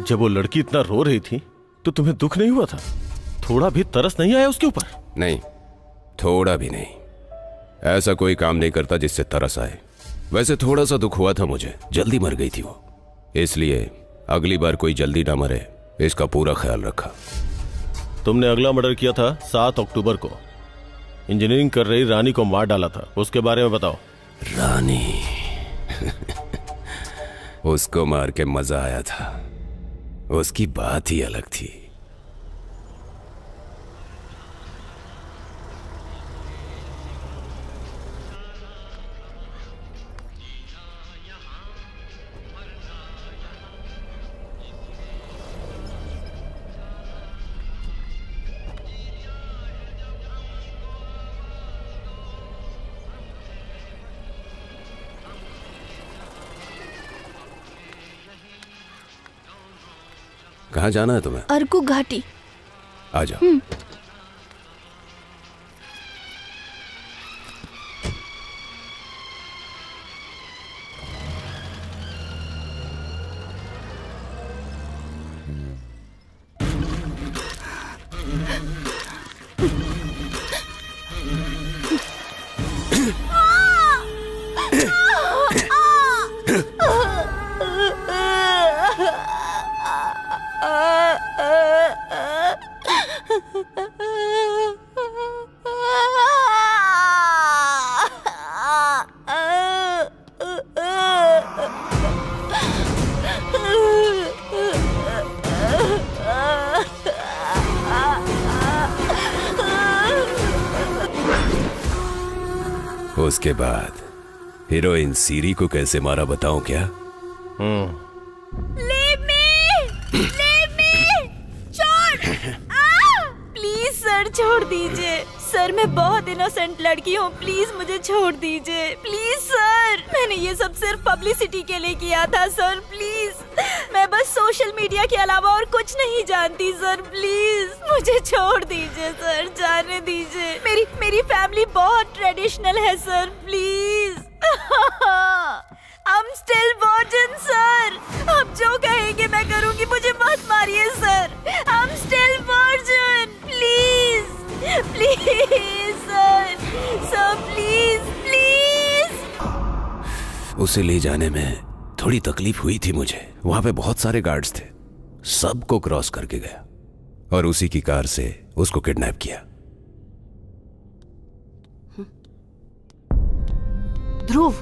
जब वो लड़की इतना रो रही थी तो तुम्हें दुख नहीं हुआ था? थोड़ा भी तरस नहीं आया उसके ऊपर? नहीं थोड़ा भी नहीं। ऐसा कोई काम नहीं करता जिससे तरस आए। वैसे थोड़ा सा दुख हुआ था मुझे। जल्दी मर गई थी वो। इसलिए अगली बार कोई जल्दी ना मरे इसका पूरा ख्याल रखा। तुमने अगला मर्डर किया था सात अक्टूबर को। इंजीनियरिंग कर रही रानी को मार डाला था। उसके बारे में बताओ। रानी। *laughs* उसको मार के मज़ा आया था। उसकी बात ही अलग थी। कहाँ जाना है तुम्हें? अरकू घाटी। आ जाओ। हीरोइन सीरी को कैसे मारा बताऊँ क्या? Leave me! Leave me! छोड़! प्लीज़ सर छोड़ दीजिए। सर मैं बहुत इनोसेंट लड़की हूँ। प्लीज़ मुझे छोड़ दीजिए। Please sir! मैंने ये सब सिर्फ़ पब्लिसिटी के लिए किया था सर प्लीज़। मैं बस सोशल मीडिया के अलावा और कुछ नहीं जानती सर प्लीज़। मुझे छोड़ दीजिए सर जाने दीजिए। मेरी मेरी फैमिली बहुत ट्रेडिशनल है sir please. *laughs* I'm still virgin, sir आप जो कहेंगे मैं करूँगी मुझे मत मारिए sir I'm still virgin, please, please, sir, sir please please उसे ले जाने में थोड़ी तकलीफ़ हुई थी मुझे। वहाँ पे बहुत सारे गार्ड्स थे। सबको क्रॉस करके गया। और उसी की कार से उसको किडनैप किया। ध्रुव।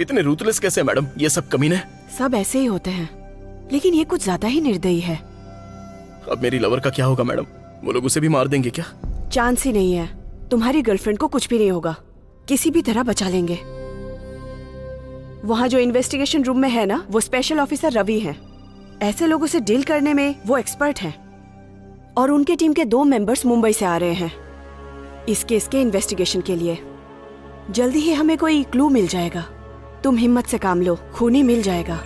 इतने रूथलेस कैसे मैडम ये सब कमीने? सब ऐसे ही होते हैं। लेकिन ये कुछ ज़्यादा ही निर्दयी है। अब मेरी लवर का क्या होगा मैडम वो लोग उसे भी मार देंगे क्या? चांस ही नहीं है। तुम्हारी गर्लफ्रेंड को कुछ भी नहीं होगा। किसी भी तरह बचा लेंगे। वहाँ जो इन्वेस्टिगेशन रूम में है ना वो स्पेशल ऑफिसर रवि हैं। ऐसे लोगों से डील करने में वो एक्सपर्ट हैं। और उनके टीम के दो मेंबर्स मुंबई से आ रहे हैं। इस केस के इन्वेस्टिगेशन के लिए। जल्दी ही हमें कोई क्लू मिल जाएगा। तुम हिम्मत से काम लो खूनी मिल जाएगा।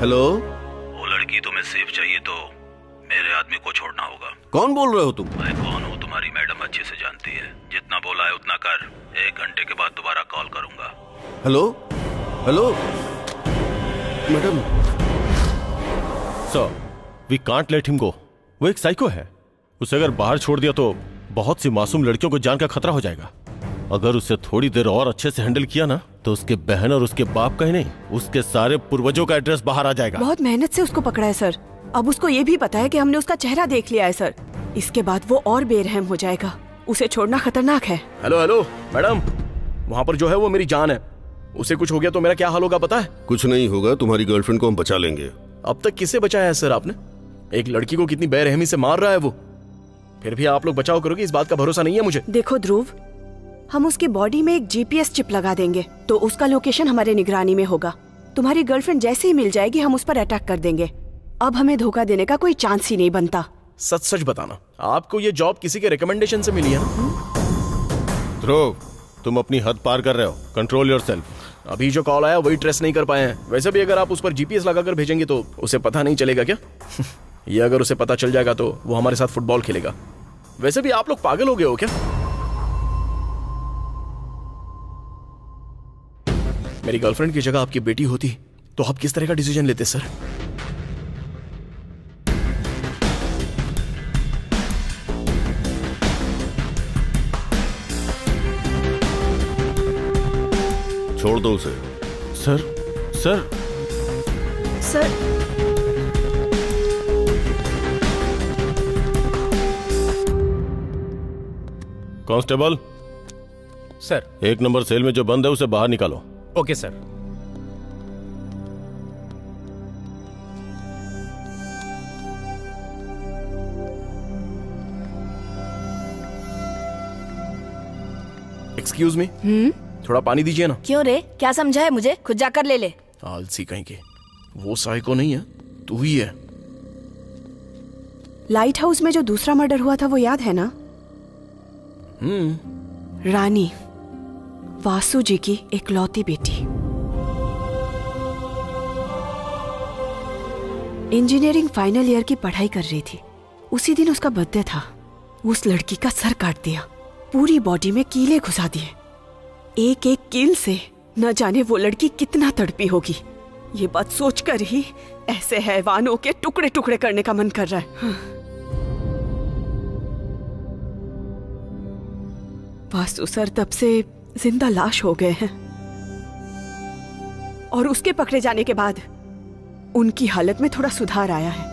हेलो वो लड़की तुम्हें सेफ़ चाहिए तो मेरे आदमी को छोड़ना होगा। कौन बोल रहे हो तुम? मैं कौन हूँ? तुम्हारी मैडम अच्छे से जानती है। जितना बोला है उतना कर। एक घंटे के बाद दोबारा कॉल करूँगा। Hello hello madam sir we can't let him go वो एक साइको है। उसे अगर बाहर छोड़ दिया तो बहुत सी मासूम लड़कियों को जान का खतरा हो जाएगा। अगर उसे थोड़ी देर और अच्छे से हैंडल किया ना तो उसके बहन और उसके बाप का ही नहीं उसके सारे पूर्वजों का एड्रेस बाहर आ जाएगा। बहुत मेहनत से उसको पकड़ा है सर। अब उसको ये भी पता है कि हमने उसका चेहरा देख लिया है सर। इसके बाद वो और बेरहम हो जाएगा। उसे छोड़ना खतरनाक है। Hello hello madam. वहाँ पर जो है वो मेरी जान है। उसे कुछ हो गया तो मेरा क्या हाल होगा पता है? कुछ नहीं होगा तुम्हारी गर्लफ्रेंड को हम बचा लेंगे। अब तक किसे बचाया है सर आपने? एक लड़की को कितनी बेरहमी से मार रहा है वो। फिर भी आप लोग बचाव करोगे इस बात का भरोसा नहीं है मुझे। देखो ध्रुव हम उसके बॉडी में एक जीपीएस चिप लगा देंगे तो उसका लोकेशन हमारे निगरानी में होगा। तुम्हारी गर्लफ्रेंड जैसे ही मिल जाएगी हम उस पर अटैक कर देंगे। अब हमें धोखा देने का कोई चांस ही नहीं बनता। सच सच बताना आपको ये जॉब किसी के रिकमेंडेशन से मिली है ध्रुव तुम अपनी हद पार कर रहे हो। कंट्रोल योर सेल्फ अभी जो कॉल आया, वही ट्रेस नहीं कर पाए हैं। वैसे भी अगर आप उस पर जीपीएस लगाकर भेजेंगे तो उसे पता नहीं चलेगा क्या? *laughs* ये अगर उसे पता चल जाएगा तो वो हमारे साथ फुटबॉल खेलेगा। वैसे भी आप लोग पागल हो गए हो क्या? मेरी गर्लफ्रेंड की जगह आपकी बेटी होती तो आप किस तरह का डिसीज़न लेते सर छोड़ दो उसे। Sir sir. Sir. Constable. Sir. एक नंबर सेल में जो बंद है उसे बाहर निकालो। Okay sir. Excuse me hmm? थोड़ा पानी दीजिए ना। क्यों रे? क्या समझा है मुझे? खुद जाकर ले ले। आलसी कहीं के। वो साइको नहीं है तू ही है। लाइट हाउस में जो दूसरा मर्डर हुआ था वो याद है ना? हम्म। रानी वासु जी की इकलौती बेटी। इंजीनियरिंग फाइनल ईयर की पढ़ाई कर रही थी। उसी दिन उसका बर्थडे था। उस लड़की का सर काट दिया। पूरी बॉडी में कीले घुसा दिए। एक एक कील से। न जाने वो लड़की कितना तड़पी होगी। ये बात सोचकर ही ऐसे हैवानों के टुकड़े टुकड़े करने का मन कर रहा है। हाँ। वासु सर तब से ज़िंदा लाश हो गए हैं। और उसके पकड़े जाने के बाद उनकी हालत में थोड़ा सुधार आया है।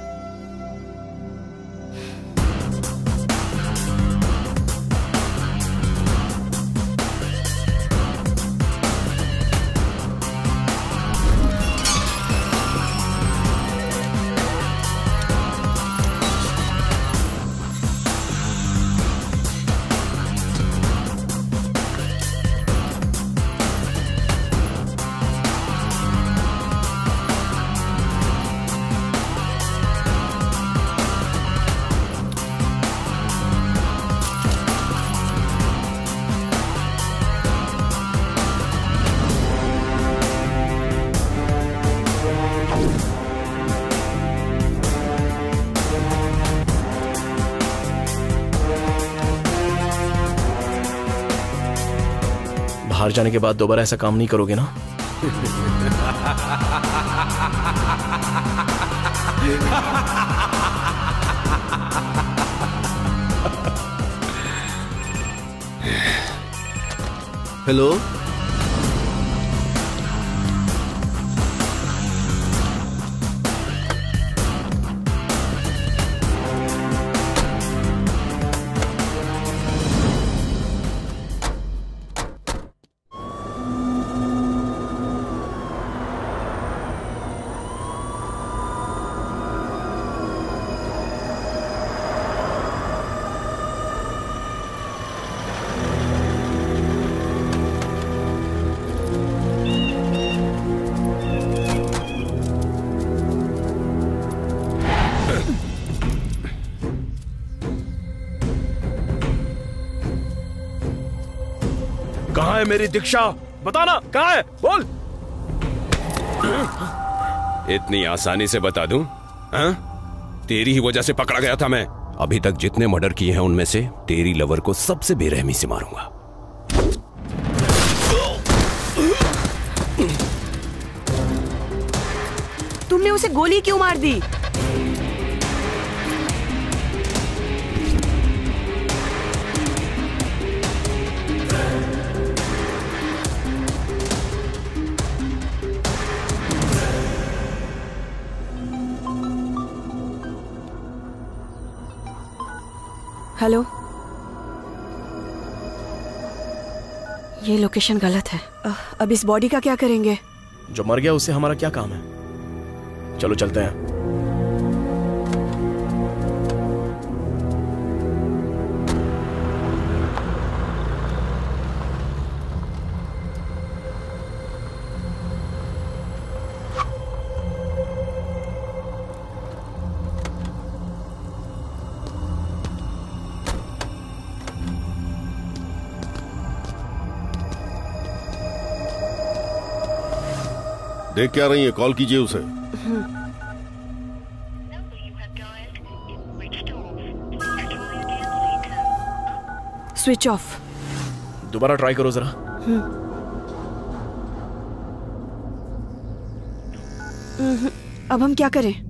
जाने के बाद दोबारा ऐसा काम नहीं करोगे ना? हेलो मेरी दीक्षा। बताना कहाँ है? बोल। इतनी आसानी से बता दूँ हाँ? तेरी ही वजह से पकड़ा गया था मैं। अभी तक जितने मर्डर किए हैं उनमें से तेरी लवर को सबसे बेरहमी से मारूँगा। तुमने उसे गोली क्यों मार दी? ये लोकेशन गलत है। अब इस बॉडी का क्या करेंगे? जो मर गया उससे हमारा क्या काम है? चलो, चलते हैं। देख क्या रही है? कॉल कीजिए उसे। Switch off. दोबारा ट्राई करो जरा। हम्म, अब हम क्या करें?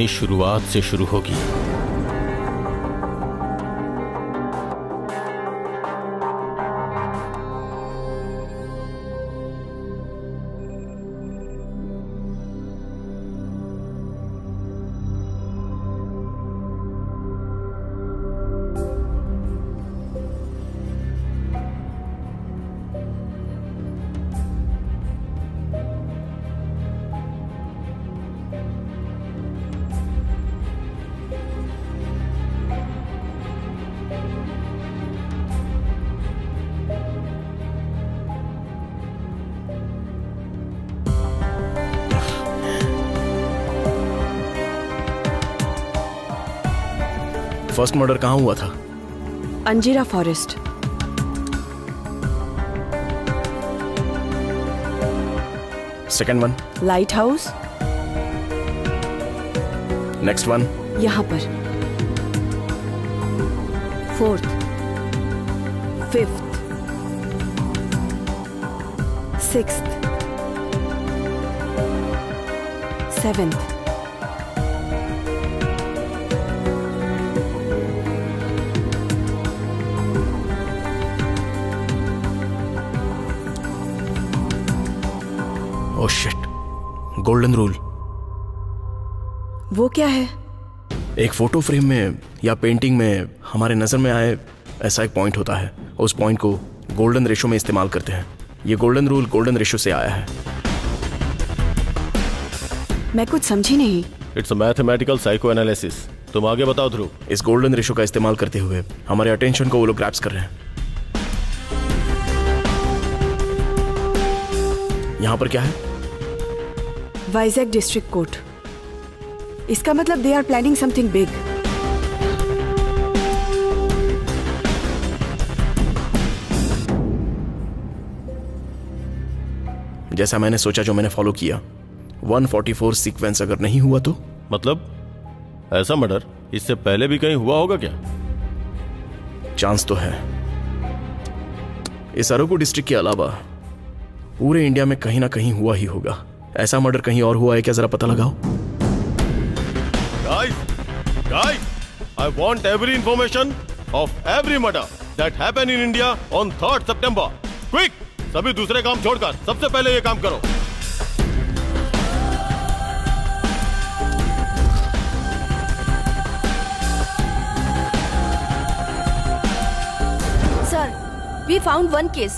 कहानी शुरुआत से शुरू होगी। फ़र्स्ट मर्डर कहाँ हुआ था? Anjeera forest. Second one lighthouse next one यहाँ पर। Fourth fifth sixth seventh golden rule वो क्या है? एक फ़ोटो फ्रेम में या पेंटिंग में हमारे नज़र में आए ऐसा एक पॉइंट होता है। उस पॉइंट को गोल्डन रेशो में इस्तेमाल करते हैं। ये गोल्डन रूल गोल्डन रेशो से आया है। मैं कुछ समझी नहीं। इट्स मैथमेटिकल साइको एनालिसिस तुम आगे बताओ ध्रुव। इस गोल्डन रेशो का इस्तेमाल करते हुए हमारे अटेंशन को वो लोग ग्रैप्स कर रहे हैं। यहाँ पर क्या है? Vizag district court. इसका मतलब they are planning something big जैसा मैंने सोचा जो मैंने फॉलो किया 144 सीक्वेंस अगर नहीं हुआ तो? मतलब ऐसा मर्डर इससे पहले भी कहीं हुआ होगा क्या? चांस तो है। इस अरोगो डिस्ट्रिक्ट के अलावा पूरे इंडिया में कहीं ना कहीं हुआ ही होगा। ऐसा मर्डर कहीं और हुआ है क्या? जरा पता लगाओ। Guys guys I want every information of every murder that happen in India on third September quick सभी दूसरे काम छोड़कर सबसे पहले ये काम करो। Sir we found one case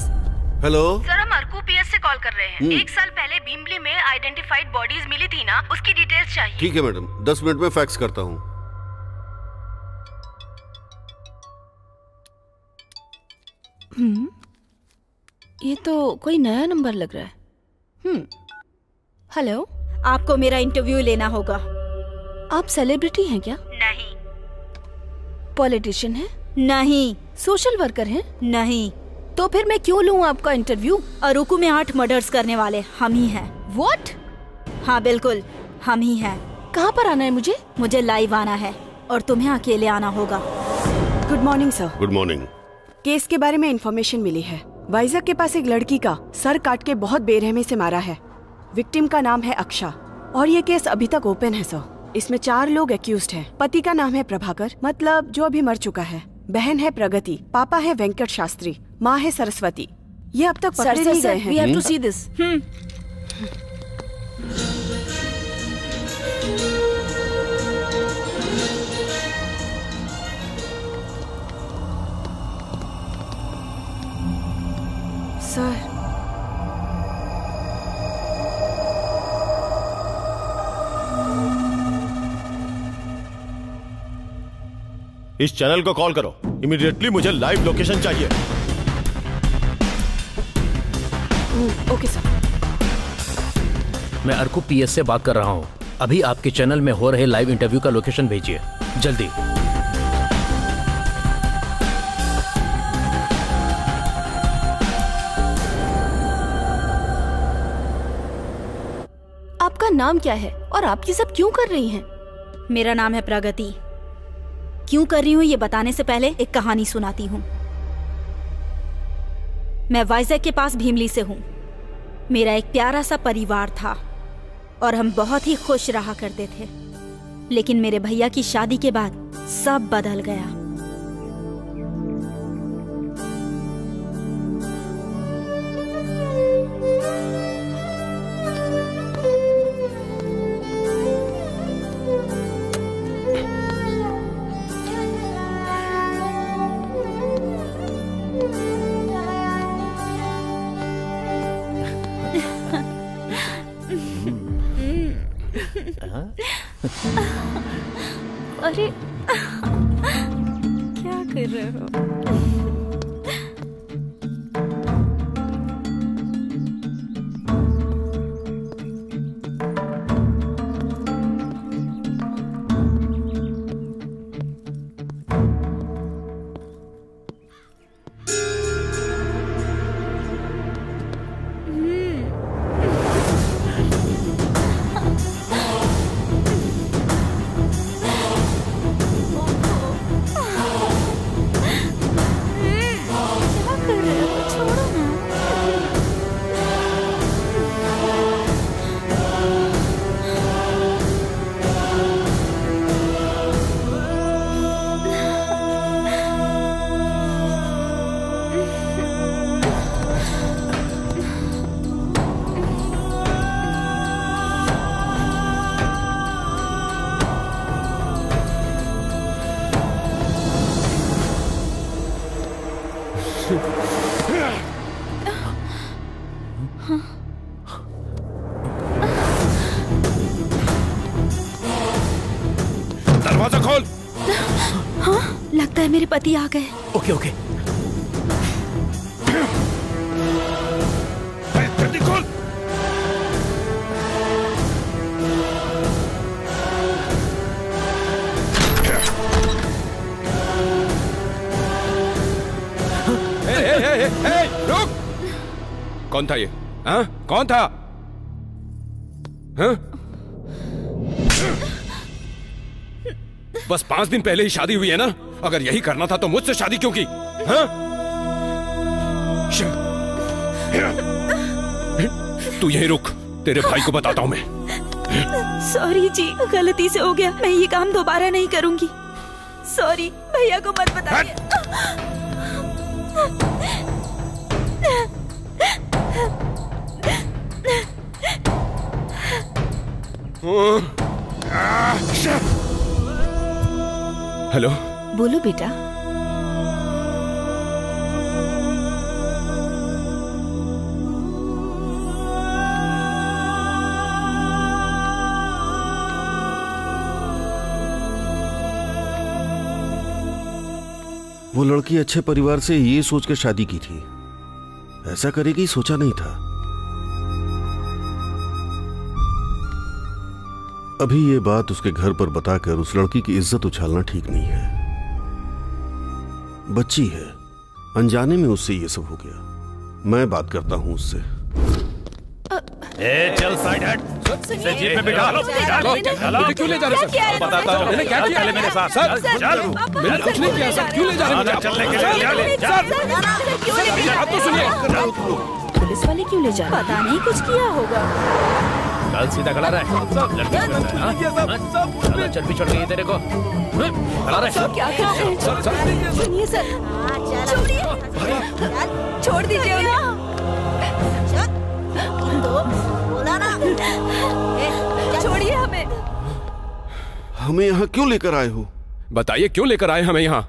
hello sir कर रहे हैं। हम्म। एक साल पहले भीमली में आइडेंटिफाइड बॉडीज मिली थी ना उसकी डिटेल्स चाहिए। ठीक है मैडम दस मिनट में फैक्स करता हूँ। हम्म ये तो कोई नया नंबर लग रहा है। Hmm hello? आपको मेरा इंटरव्यू लेना होगा। आप सेलिब्रिटी हैं क्या? नहीं। पॉलिटिशियन हैं? नहीं। सोशल वर्कर हैं? नहीं। तो फिर मैं क्यों लूँ आपका इंटरव्यू अरुकू में आठ मर्डर्स करने वाले हम ही हैं। व्हाट हाँ बिल्कुल हम ही हैं। कहाँ पर आना है मुझे? मुझे लाइव आना है और तुम्हें अकेले आना होगा। Good morning sir good morning case के बारे में इंफॉर्मेशन मिली है। वाइजक के पास एक लड़की का सर काट के बहुत बेरहमी से मारा है। विक्टिम का नाम है अक्षा। और ये केस अभी तक ओपन है सर इसमें चार लोग एक्यूज हैं। पति का नाम है प्रभाकर मतलब जो अभी मर चुका है। बहन है प्रगति पापा है वेंकट शास्त्री। माँ है सरस्वती। ये अब तक पकड़े नहीं गए सर वी हैव हैं टू सी दिस सर। इस चैनल को कॉल करो। इमीडिएटली मुझे लाइव लोकेशन चाहिए। ओके सर मैं अर्कू पीएस से बात कर रहा हूँ। अभी आपके चैनल में हो रहे लाइव इंटरव्यू का लोकेशन भेजिए। जल्दी। आपका नाम क्या है और आप ये सब क्यों कर रही हैं? मेरा नाम है प्रगति। क्यों कर रही हूँ ये बताने से पहले एक कहानी सुनाती हूँ। मैं वाइजैक के पास भीमली से हूँ। मेरा एक प्यारा सा परिवार था और हम बहुत ही खुश रहा करते थे। लेकिन मेरे भैया की शादी के बाद सब बदल गया। *laughs* अरे क्या कर रहे हो? लगता है मेरे पति आ गए। Okay okay. रुक कौन था ये? हाँ? कौन था? हाँ? बस पाँच दिन पहले ही शादी हुई है ना? अगर यही करना था तो मुझसे शादी क्यों की? हाँ? तू यही रुक। तेरे भाई को बताता हूँ मैं। सॉरी जी गलती से हो गया। मैं ये काम दोबारा नहीं करूँगी। सॉरी भैया को मत बताइए। हेलो? बोलो बेटा वो लड़की अच्छे परिवार से ये सोच कर शादी की थी। ऐसा करेगी सोचा नहीं था। अभी ये बात उसके घर पर बताकर उस लड़की की इज़्ज़त उछालना ठीक नहीं है। बच्ची है। अनजाने में उससे ये सब हो गया। मैं बात करता हूँ उससे। ए चल साइड हट। इसे जीप में बिठा लो बिठा लो। चलो मुझे क्यों ले जा रहे हो, सर? बताता हूँ। मैंने क्या किया? चल मेरे साथ सर, चल। मैंने कुछ नहीं किया सर क्यों ले जा रहे हैं? चल लेके चल चल सर, आप तो सुनिए पुलिस वाले क्यों ले जा रहे पता नहीं कुछ किया होगा। कल सीधा खड़ा रहे। लड़के को रहता है, हाँ? हाँ? चलो, चल भी चढ़ गई तेरे को। हाँ? खड़ा रहे। क्या कर रहे हैं? सुनिए सर। छोड़िए। छोड़ दीजिए उन्हें। छोड़िए हमें। हमें यहाँ क्यों लेकर आए हो? बताइए क्यों लेकर आए हमें यहाँ?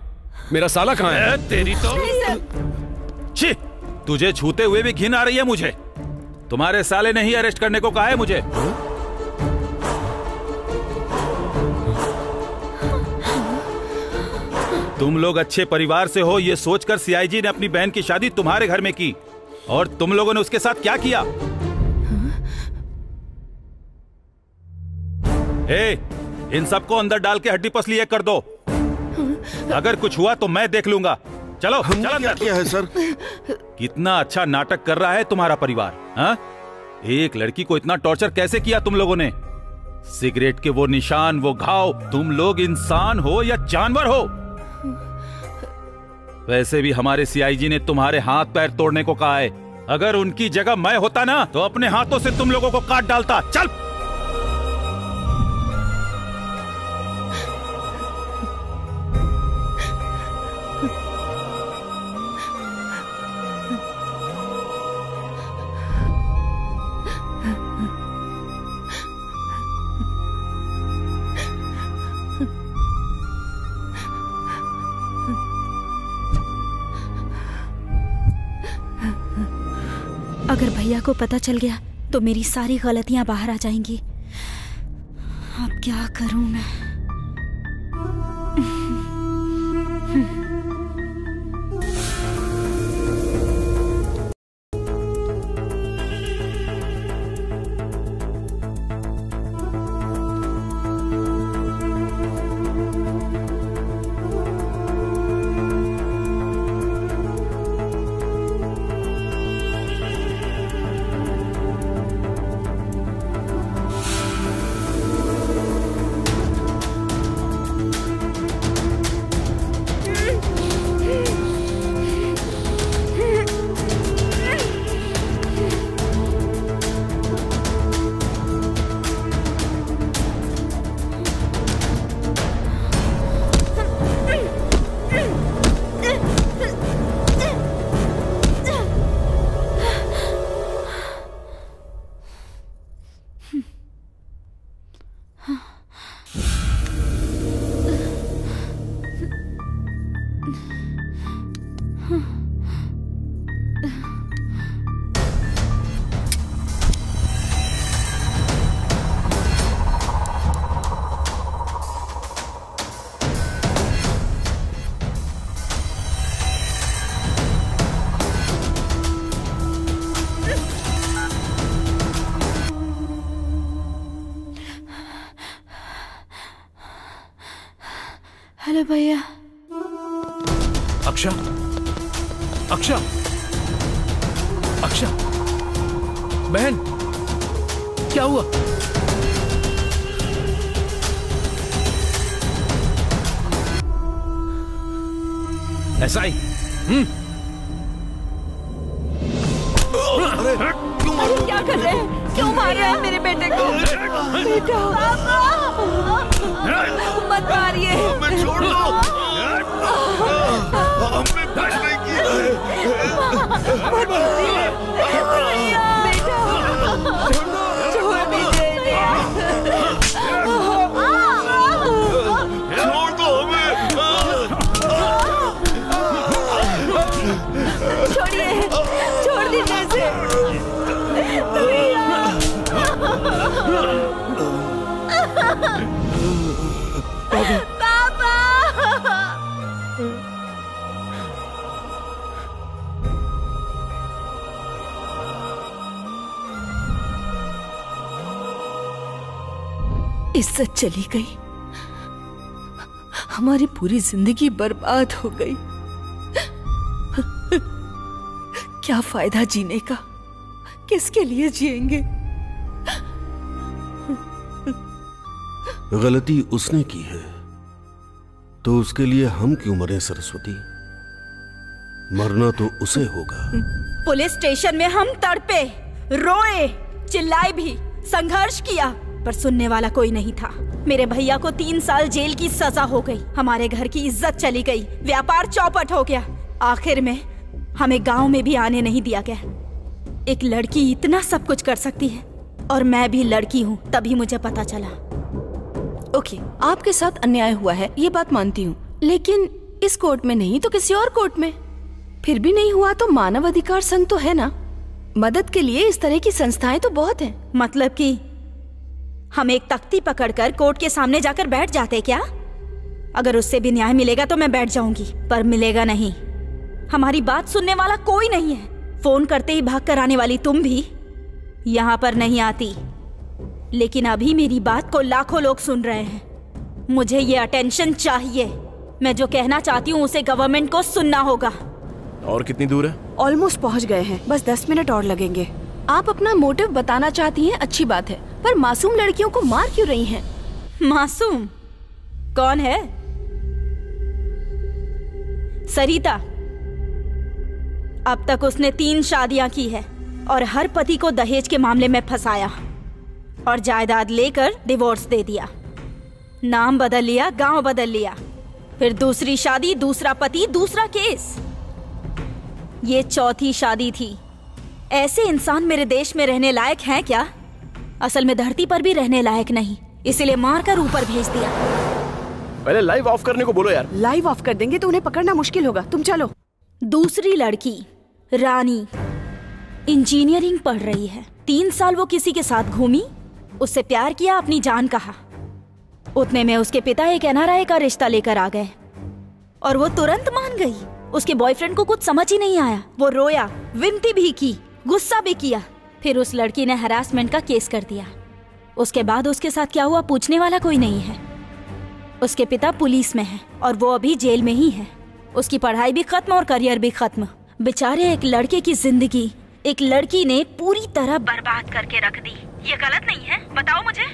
मेरा साला कहाँ है? तेरी तो छी तुझे छूते हुए भी घिन आ रही है मुझे। तुम्हारे साले ने ही अरेस्ट करने को कहा है मुझे। तुम लोग अच्छे परिवार से हो ये सोचकर सीआईजी ने अपनी बहन की शादी तुम्हारे घर में की। और तुम लोगों ने उसके साथ क्या किया? ए, इन सबको अंदर डाल के हड्डी पसली एक कर दो। अगर कुछ हुआ तो मैं देख लूँगा। चलो हमने चल क्या किया है सर? कितना अच्छा नाटक कर रहा है तुम्हारा परिवार हाँ? एक लड़की को इतना टॉर्चर कैसे किया तुम लोगों ने? सिगरेट के वो निशान वो घाव तुम लोग इंसान हो या जानवर हो? वैसे भी हमारे सीआईजी ने तुम्हारे हाथ पैर तोड़ने को कहा है। अगर उनकी जगह मैं होता ना तो अपने हाथों से तुम लोगों को काट डालता। चल! अगर भैया को पता चल गया तो मेरी सारी गलतियाँ बाहर आ जाएँगी। अब क्या करूँ मैं? *laughs* हेलो भैया चली गई। हमारी पूरी ज़िंदगी बर्बाद हो गई। क्या फ़ायदा जीने का? किसके लिए जिएँगे? गलती उसने की है। तो उसके लिए हम क्यों मरे सरस्वती? मरना तो उसे होगा। पुलिस स्टेशन में हम तड़पे रोए चिल्लाए भी संघर्ष किया पर सुनने वाला कोई नहीं था। मेरे भैया को तीन साल जेल की सजा हो गई। हमारे घर की इज़्ज़त चली गई। व्यापार चौपट हो गया। आखिर में हमें गाँव में भी आने नहीं दिया गया। एक लड़की इतना सब कुछ कर सकती है और मैं भी लड़की हूँ तभी मुझे पता चला। ओके आपके साथ अन्याय हुआ है ये बात मानती हूँ। लेकिन इस कोर्ट में नहीं तो किसी और कोर्ट में? फिर भी नहीं हुआ तो मानव अधिकार संघ तो है ना? मदद के लिए इस तरह की संस्थाएँ तो बहुत हैं। मतलब कि हम एक तख्ती पकड़कर कोर्ट के सामने जाकर बैठ जाते क्या? अगर उससे भी न्याय मिलेगा तो मैं बैठ जाऊँगी पर मिलेगा नहीं। हमारी बात सुनने वाला कोई नहीं है। फ़ोन करते ही भाग कर आने वाली तुम भी। यहाँ पर नहीं आती। लेकिन अभी मेरी बात को लाखों लोग सुन रहे हैं। मुझे ये अटेंशन चाहिए। मैं जो कहना चाहती हूँ उसे गवर्नमेंट को सुनना होगा। और कितनी दूर है? ऑलमोस्ट पहुँच गए हैं। बस दस मिनट और लगेंगे। आप अपना मोटिव बताना चाहती हैं, अच्छी बात है, पर मासूम लड़कियों को मार क्यों रही हैं? मासूम? कौन है? सरिता। अब तक उसने तीन शादियाँ की है, और हर पति को दहेज के मामले में फंसाया, और जायदाद लेकर डिवोर्स दे दिया। नाम बदल लिया, गाँव बदल लिया। फिर दूसरी शादी, दूसरा पति, दूसरा केस। ये चौथी शादी थी। ऐसे इंसान मेरे देश में रहने लायक हैं क्या? असल में धरती पर भी रहने लायक नहीं इसीलिए मारकर ऊपर भेज दिया। पहले लाइव ऑफ़ करने को बोलो यार। लाइव ऑफ़ कर देंगे तो उन्हें पकड़ना मुश्किल होगा। तुम चलो। दूसरी लड़की रानी इंजीनियरिंग पढ़ रही है। तीन साल वो किसी के साथ घूमी उससे प्यार किया अपनी जान कहा। उतने में उसके पिता एक एनआरआई का रिश्ता लेकर आ गए। और वो तुरंत मान गई। उसके बॉयफ्रेंड को कुछ समझ ही नहीं आया। वो रोया विनती भी की। गुस्सा भी किया। फिर उस लड़की ने हरासमेंट का केस कर दिया। उसके बाद उसके साथ क्या हुआ पूछने वाला कोई नहीं है। उसके पिता पुलिस में है और वो अभी जेल में ही है। उसकी पढ़ाई भी खत्म और करियर भी खत्म। बेचारे एक लड़के की ज़िंदगी, एक लड़की ने पूरी तरह बर्बाद करके रख दी। ये गलत नहीं है, बताओ मुझे।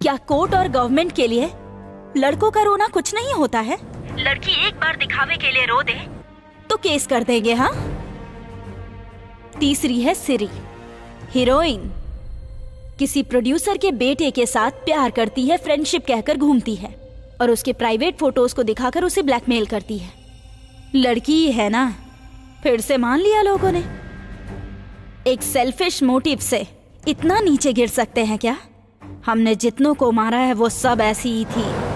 क्या कोर्ट और गवर्नमेंट के लिए लड़कों का रोना कुछ नहीं होता है? लड़की एक बार दिखावे के लिए रो दे। तो केस कर देंगे हाँ? तीसरी है सिरी। हीरोइन। किसी प्रोड्यूसर के बेटे के साथ प्यार करती है, फ्रेंडशिप कहकर घूमती है, और उसके प्राइवेट फ़ोटोज़ को दिखाकर उसे ब्लैकमेल करती है। लड़की है ना? फिर से मान लिया लोगों ने। एक सेल्फिश मोटिव से इतना नीचे गिर सकते हैं क्या? हमने जितनों को मारा है, वो सब ऐसी ही थी।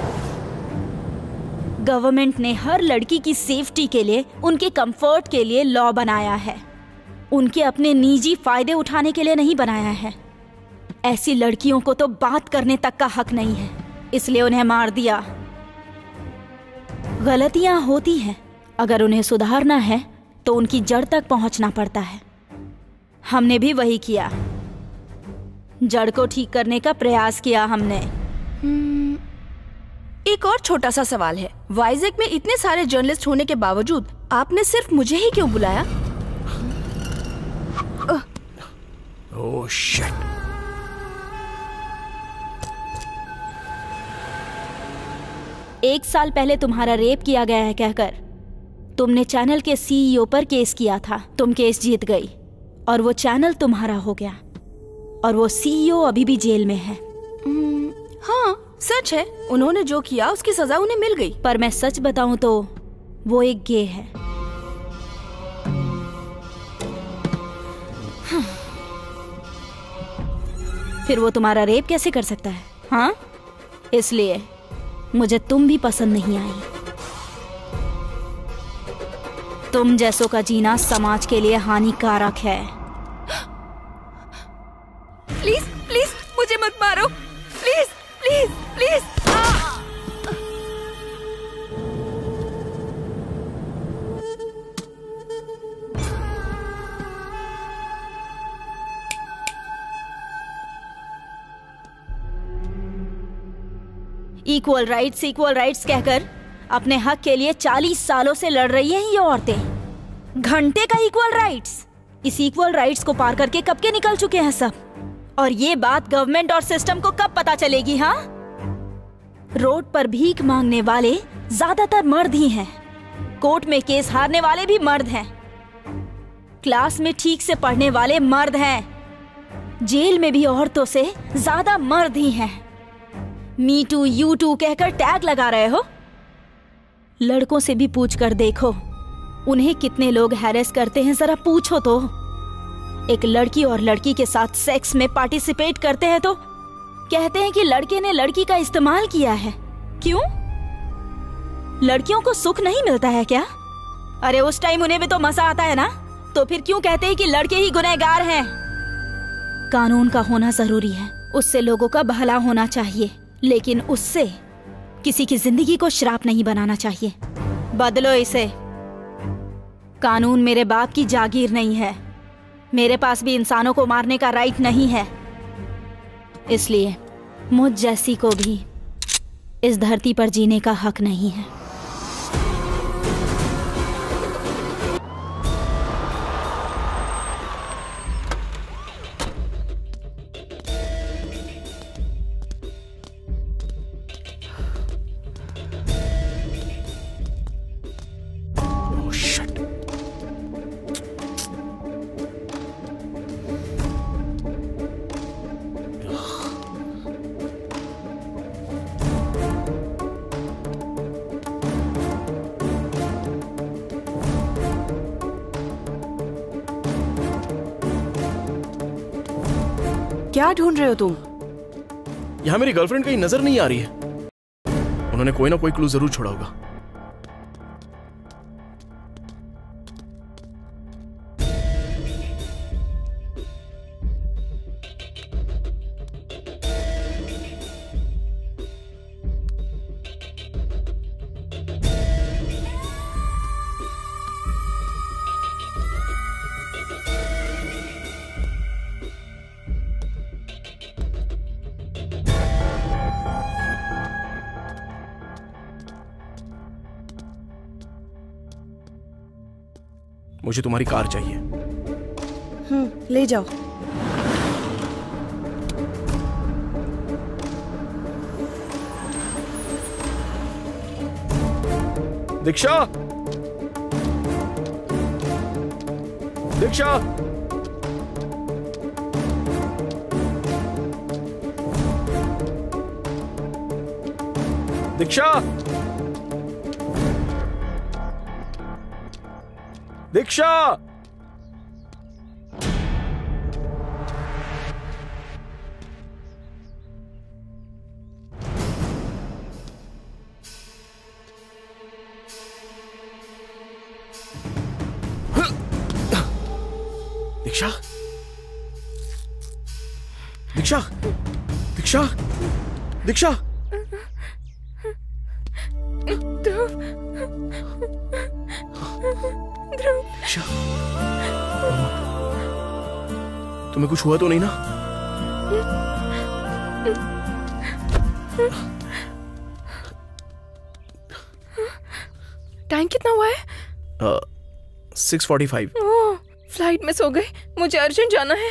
गवर्नमेंट ने हर लड़की की सेफ्टी के लिए, उनके कंफर्ट के लिए लॉ बनाया है। उनके अपने निजी फ़ायदे उठाने के लिए नहीं बनाया है। ऐसी लड़कियों को तो बात करने तक का हक नहीं है, इसलिए उन्हें मार दिया। गलतियाँ होती हैं। अगर उन्हें सुधारना है तो उनकी जड़ तक पहुँचना पड़ता है। हमने भी वही किया। जड़ को ठीक करने का प्रयास किया हमने। एक और छोटा सा सवाल है। वाइजेक में इतने सारे जर्नलिस्ट होने के बावजूद आपने सिर्फ़ मुझे ही क्यों बुलाया? ओह। शिट एक साल पहले तुम्हारा रेप किया गया है कहकर। तुमने चैनल के सीईओ पर केस किया था। तुम केस जीत गई। और वो चैनल तुम्हारा हो गया। और वो सीईओ अभी भी जेल में है। हाँ। सच है, उन्होंने जो किया, उसकी सजा उन्हें मिल गई। पर मैं सच बताऊँ तो वो एक गे है। फिर वो तुम्हारा रेप कैसे कर सकता है? हाँ? इसलिए, मुझे तुम भी पसंद नहीं आई। तुम जैसों का जीना समाज के लिए हानिकारक है। *gasps* प्लीज़ प्लीज़, मुझे मत मारो। Please. Please please equal rights equal rights कहकर अपने हक के लिए 40 सालों से लड़ रही हैं ये औरतें। घंटे का इक्वल राइट्स इस इक्वल राइट्स को पार करके कब के निकल चुके हैं सब? और ये बात गवर्नमेंट और सिस्टम को कब पता चलेगी हाँ? रोड पर भीख मांगने वाले ज़्यादातर मर्द ही हैं। कोर्ट में केस हारने वाले भी मर्द हैं। क्लास में ठीक से पढ़ने वाले मर्द हैं। जेल में भी औरतों से ज़्यादा मर्द ही हैं। मी टू, यू टू कहकर टैग लगा रहे हो? लड़कों से भी पूछ कर देखो। उन्हें कितने लोग हैरेस करते हैं, जरा पूछो तो। एक लड़की और लड़की के साथ सेक्स में पार्टिसिपेट करते हैं तो कहते हैं कि लड़के ने लड़की का इस्तेमाल किया है। क्यों? लड़कियों को सुख नहीं मिलता है क्या? अरे उस टाइम उन्हें भी तो मज़ा आता है ना? तो फिर क्यों कहते हैं कि लड़के ही गुनहगार हैं? कानून का होना ज़रूरी है। उससे लोगों का भला होना चाहिए। लेकिन उससे किसी की ज़िंदगी को श्राप नहीं बनाना चाहिए। बदलो इसे। कानून मेरे बाप की जागीर नहीं है। मेरे पास भी इंसानों को मारने का राइट नहीं है। इसलिए मुझ जैसी को भी इस धरती पर जीने का हक नहीं है। रहे हो तुम? यहाँ मेरी गर्लफ्रेंड कहीं नज़र नहीं आ रही है। उन्होंने कोई ना कोई क्लू ज़रूर छोड़ा होगा। मुझे तुम्हारी कार चाहिए। हम्म ले जाओ। दीक्षा! दीक्षा! दीक्षा! दीक्षा! तुम्हें कुछ हुआ तो नहीं ना? टाइम कितना हुआ है? Six forty five flight miss हो गई मुझे अर्जेंट जाना है।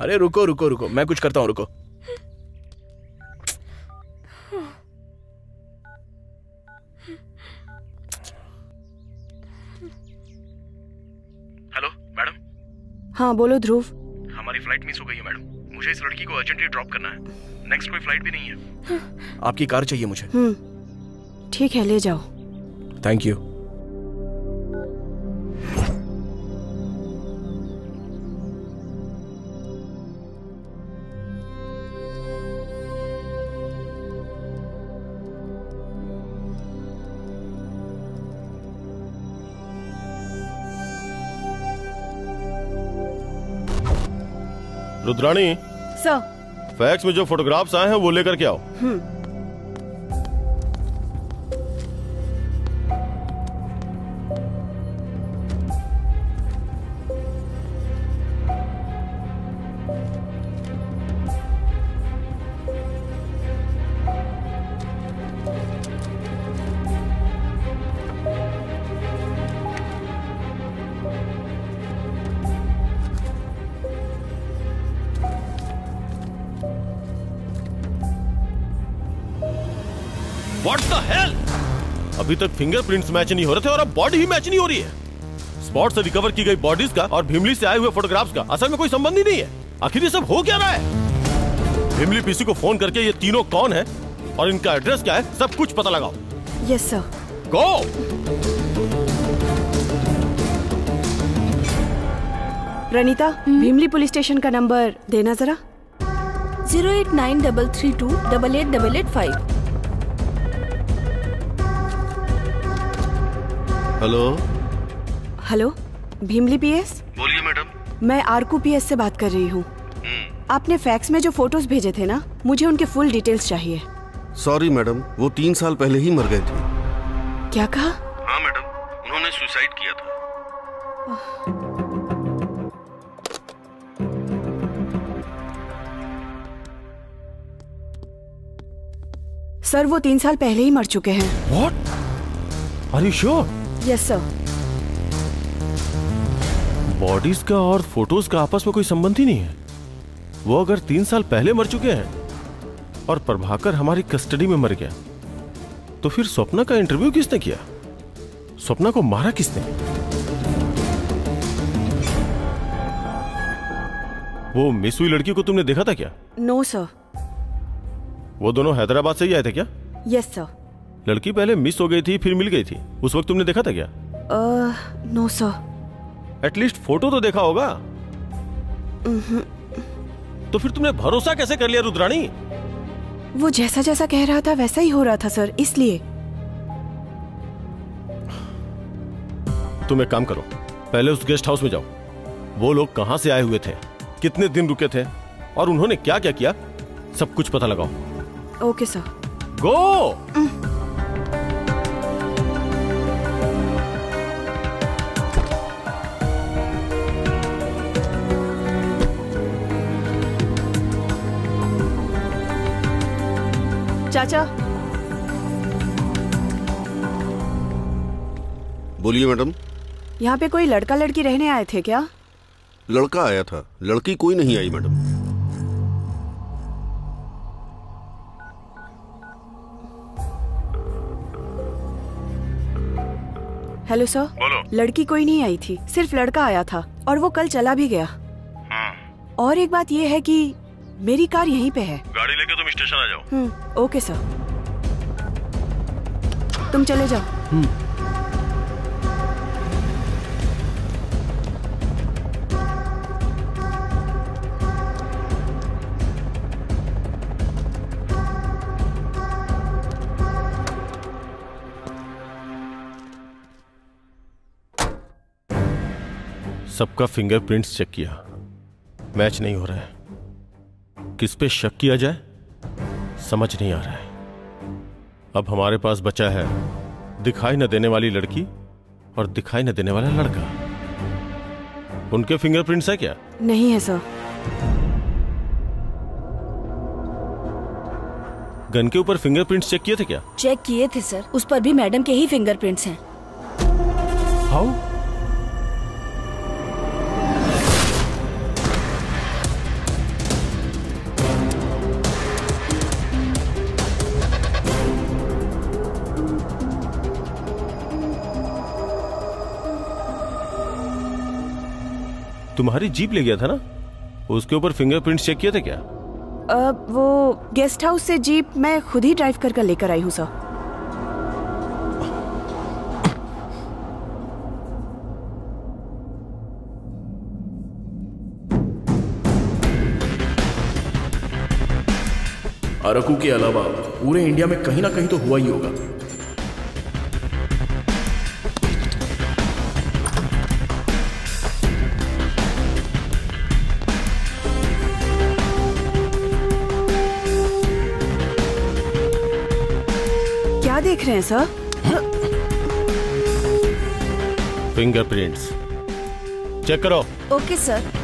अरे रुको रुको रुको। मैं कुछ करता हूँ रुको। हाँ बोलो ध्रुव। हमारी फ़्लाइट मिस हो गई है मैडम। मुझे इस लड़की को अर्जेंटली ड्रॉप करना है। नेक्स्ट कोई फ़्लाइट भी नहीं है। आपकी कार चाहिए मुझे। हम्म। ठीक है ले जाओ। Thank you Rudrani. Sir fax में जो फोटोग्राफ्स आए हैं वो लेकर के आओ। अभी तक फिंगरप्रिंट्स मैच नहीं हो रहे थे और अब बॉडी ही मैच नहीं हो रही है। स्पॉट से रिकवर की गई बॉडीज का और भीमली से आए हुए फोटोग्राफ्स का असल में कोई संबंध ही नहीं है। आखिर ये सब हो क्या रहा है? भीमली पीसी को फ़ोन करके ये तीनों कौन है और इनका एड्रेस क्या है सब कुछ पता लगाओ। Yes sir go Praneeta Bheemili police station का नंबर देना जरा। Zero eight nine double three two double eight double eight five. Hello. Hello Bheemili PS बोलिए मैडम। मैं आरकू पीएस से बात कर रही हूँ। आपने फैक्स में जो फ़ोटोज़ भेजे थे ना मुझे उनके फुल डिटेल्स चाहिए। सॉरी मैडम वो तीन साल पहले ही मर गए थे। क्या कहा? हाँ मैडम उन्होंने सुसाइड किया था। सर वो तीन साल पहले ही मर चुके हैं। What are you sure yes sir bodies का और फ़ोटोज़ का आपस में कोई संबंध ही नहीं है। वो अगर तीन साल पहले मर चुके हैं और प्रभाकर हमारी कस्टडी में मर गया तो फिर स्वप्ना का इंटरव्यू किसने किया? स्वप्ना को मारा किसने? वो मिस हुई लड़की को तुमने देखा था क्या? नो no, सर वो दोनों हैदराबाद से ही आए थे क्या? यस yes, सर लड़की पहले मिस हो गई थी फिर मिल गई थी। उस वक्त तुमने देखा था क्या? No sir. एटलीस्ट फ़ोटो तो देखा होगा। तो फिर तुमने भरोसा कैसे कर लिया रुद्राणी? वो जैसा जैसा कह रहा था वैसा ही हो रहा था सर इसलिए। तुम एक काम करो पहले उस गेस्ट हाउस में जाओ। वो लोग कहाँ से आए हुए थे कितने दिन रुके थे और उन्होंने क्या क्या किया सब कुछ पता लगाओ। Okay sir. गो चाचा। बोलिए मैडम। यहाँ पे कोई लड़का लड़की रहने आए थे क्या? लड़का आया था। लड़की कोई नहीं आई मैडम। हेलो सर बोलो। लड़की कोई नहीं आई थी। सिर्फ़ लड़का आया था और वो कल चला भी गया। और एक बात ये है कि मेरी कार यहीं पे है। गाड़ी लेके तुम स्टेशन आ जाओ। Hmm okay sir. तुम चले जाओ। सबका फिंगरप्रिंट्स चेक किया। मैच नहीं हो रहा है। किस पे शक किया जाए? समझ नहीं आ रहा है। अब हमारे पास बचा है दिखाई न देने वाली लड़की और दिखाई न देने वाला लड़का। उनके फिंगरप्रिंट्स है क्या? नहीं है सर। गन के ऊपर फिंगरप्रिंट्स चेक किए थे क्या? चेक किए थे सर। उस पर भी मैडम के ही फिंगरप्रिंट्स हैं। हाउ तुम्हारी जीप ले गया था ना? उसके ऊपर फिंगरप्रिंट्स चेक किए थे क्या? अब वो गेस्ट हाउस से जीप मैं खुद ही ड्राइव कर कर लेकर आई हूँ सर अरकू के अलावा पूरे इंडिया में कहीं ना कहीं तो हुआ ही होगा। देख रहे हैं सर। फिंगरप्रिंट्स चेक करो। Okay sir.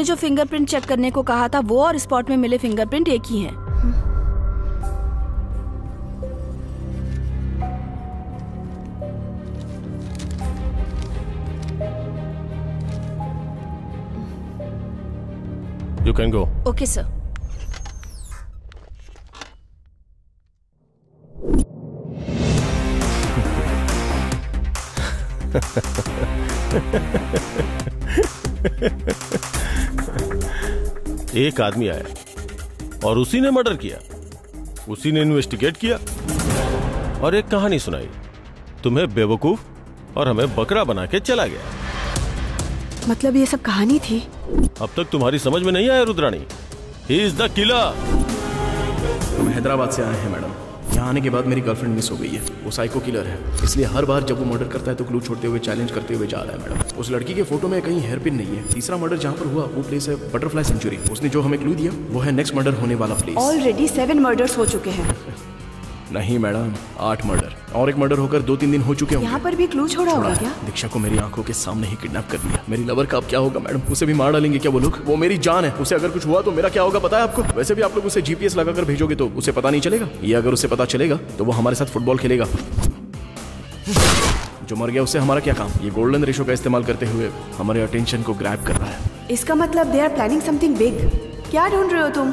आपने जो फिंगरप्रिंट चेक करने को कहा था वो और स्पॉट में मिले फिंगरप्रिंट एक ही हैं। You can go okay sir एक आदमी आया और उसी ने मर्डर किया। उसी ने इन्वेस्टिगेट किया और एक कहानी सुनाई। तुम्हें बेवकूफ़ और हमें बकरा बना के चला गया। मतलब ये सब कहानी थी? अब तक तुम्हारी समझ में नहीं आया Rudrani. He is the killer हम हैदराबाद से आए हैं मैडम। यहाँ आने के बाद मेरी गर्लफ्रेंड मिस हो गई है। वो साइको किलर है। इसलिए हर बार जब वो मर्डर करता है तो क्लू छोड़ते हुए चैलेंज करते हुए जा रहा है मैडम। उस लड़की के फ़ोटो में कहीं हेयर पिन नहीं है। तीसरा मर्डर जहाँ पर हुआ, वो प्लेस है बटरफ्लाई सेंचुरी उसने जो हमें क्लू दिया, वो है नेक्स्ट मर्डर होने वाला प्लेस ऑलरेडी सेवन मर्डर्स हो चुके हैं। नहीं मैडम आठ मर्डर। और एक मर्डर होकर दो तीन दिन हो चुके होंगे। यहाँ पर भी क्लू छोड़ा होगा क्या? दीक्षा को मेरी आँखों के सामने ही किडनैप कर लिया। मेरी लवर का अब क्या होगा मैडम? उसे भी मार डालेंगे क्या वो लोग? वो मेरी जान है। उसे अगर कुछ हुआ तो मेरा क्या होगा पता है आपको? वैसे भी आप लोग उसे जीपीएस लगाकर भेजोगे तो उसे पता नहीं चलेगा। ये अगर उसे पता चलेगा तो वो हमारे साथ फुटबॉल खेलेगा। जो मर गया उससे हमारा क्या काम? ये गोल्डन रेशो का इस्तेमाल करते हुए हमारे अटेंशन को ग्रैब कर रहा है। इसका मतलब they are planning something big क्या ढूंढ रहे हो तुम?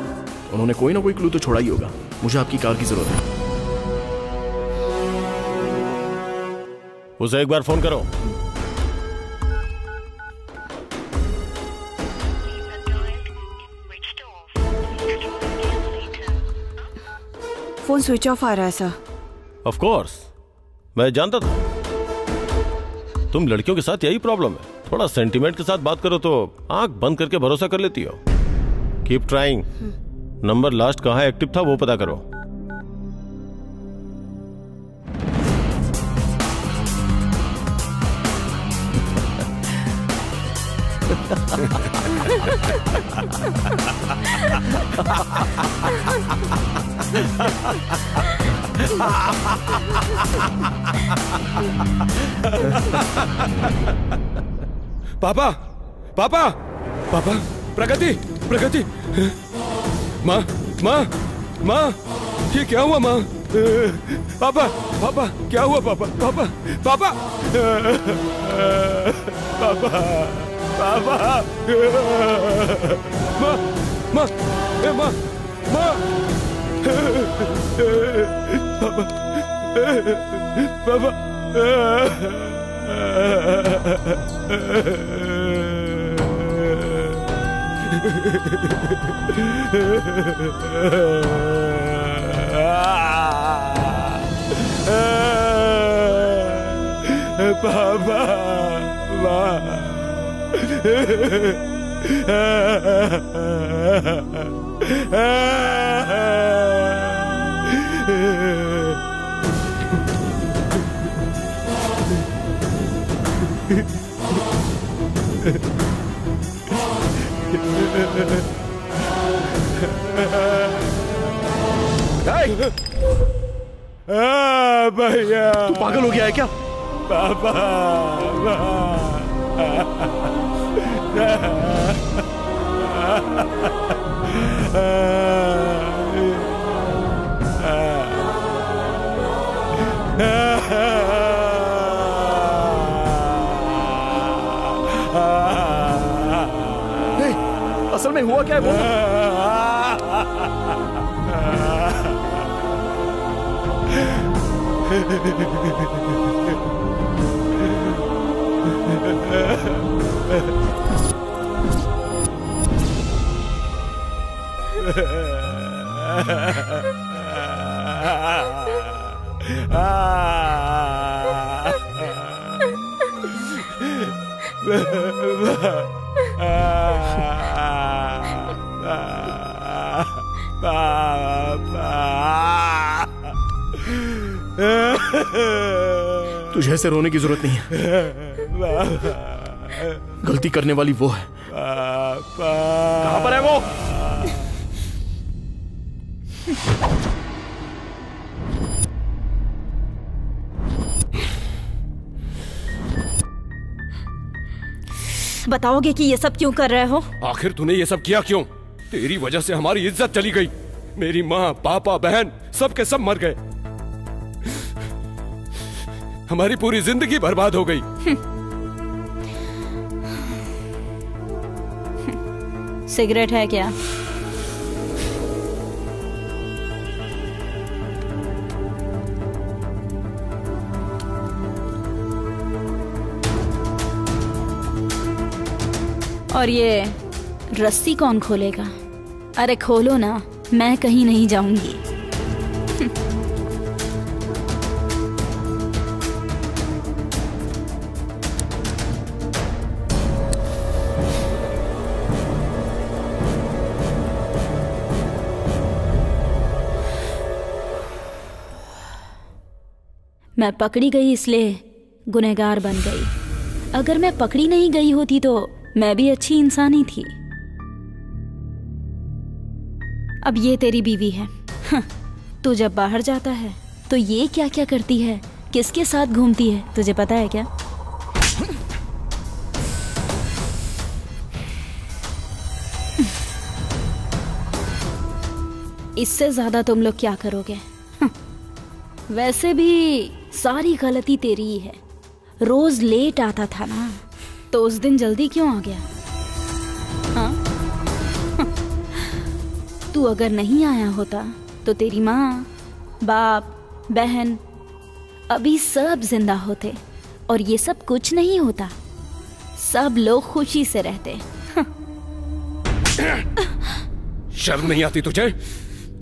उन्होंने कोई ना कोई क्लू तो छोड़ा ही होगा। मुझे आपकी कार की ज़रूरत है। उसे एक बार फ़ोन करो। फ़ोन स्विच ऑफ़ आ रहा है सर। ऑफ़ कोर्स मैं जानता था। तुम लड़कियों के साथ यही प्रॉब्लम है। थोड़ा सेंटीमेंट के साथ बात करो तो आँख बंद करके भरोसा कर लेती हो। कीप ट्राइंग नंबर लास्ट कहाँ एक्टिव था वो पता करो। पापा पापा पापा प्रगति प्रगति माँ माँ माँ ये क्या हुआ माँ पापा पापा क्या हुआ पापा पापा पापा पापा पापा माँ माँ पापा पापा पापा भैया। तू पागल हो गया है क्या? पापा ए, असल में हुआ क्या है बोल? तुझे ऐसे रोने की ज़रूरत नहीं है। गलती करने वाली वो है। कहाँ पर है वो? *laughs* बताओगे कि ये सब क्यों कर रहे हो? आखिर तूने ये सब किया क्यों? तेरी वजह से हमारी इज़्ज़त चली गई। मेरी माँ पापा बहन सब के सब मर गए। हमारी पूरी ज़िंदगी बर्बाद हो गई। सिगरेट है क्या? और ये रस्सी कौन खोलेगा? अरे खोलो ना, मैं कहीं नहीं जाऊँगी। मैं पकड़ी गई इसलिए गुनहगार बन गई। अगर मैं पकड़ी नहीं गई होती तो मैं भी अच्छी इंसान ही थी। अब ये तेरी बीवी है। तू जब बाहर जाता है तो ये क्या क्या करती है? किसके साथ घूमती है? तुझे पता है क्या? इससे ज़्यादा तुम लोग क्या करोगे? वैसे भी सारी गलती तेरी ही है। रोज लेट आता था ना। तो उस दिन जल्दी क्यों आ गया? हाँ? *laughs* तू अगर नहीं आया होता तो तेरी माँ बाप बहन अभी सब ज़िंदा होते और ये सब कुछ नहीं होता। सब लोग खुशी से रहते। *coughs* शर्म नहीं आती तुझे?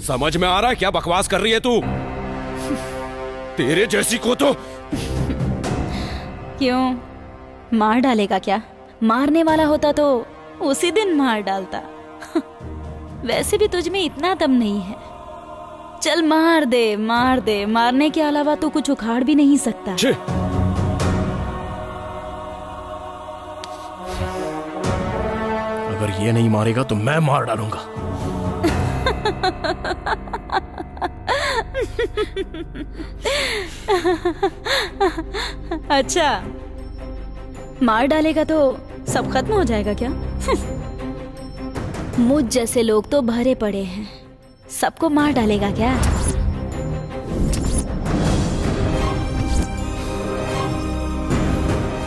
समझ में आ रहा है क्या बकवास कर रही है तू? *laughs* तेरे जैसी को तो क्यों? मार डालेगा क्या? मारने वाला होता तो उसी दिन मार डालता। वैसे भी तुझ में इतना दम नहीं है। चल मार दे मार दे। मारने के अलावा तू कुछ उखाड़ भी नहीं सकता। अगर ये नहीं मारेगा तो मैं मार डालूँगा। अच्छा मार डालेगा तो सब खत्म हो जाएगा क्या? मुझ जैसे लोग तो भरे पड़े हैं। सबको मार डालेगा क्या?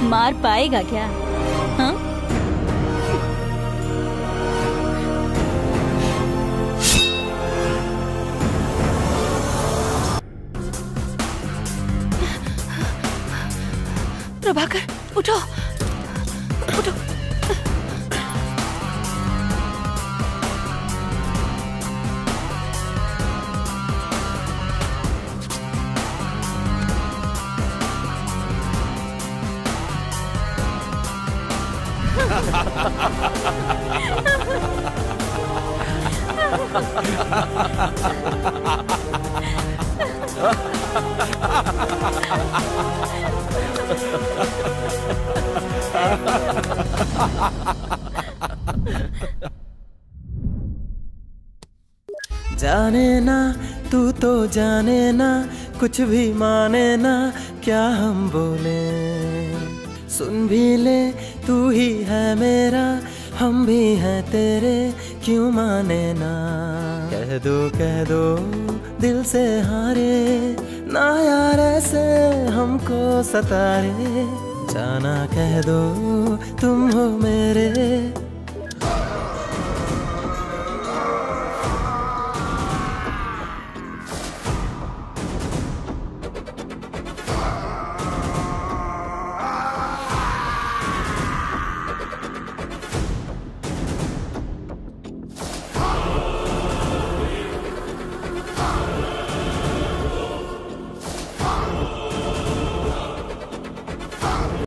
मार पाएगा क्या? हाँ? प्रभाकर उठो उठो जाने जाने ना, कुछ भी माने ना, क्या हम बोले? सुन भी ले, तू ही है मेरा, हम भी हैं तेरे, क्यों माने ना? कह दो कह दो, दिल से हारे, ना यार ऐसे हमको सतारे। जाना कह दो, तुम हो मेरे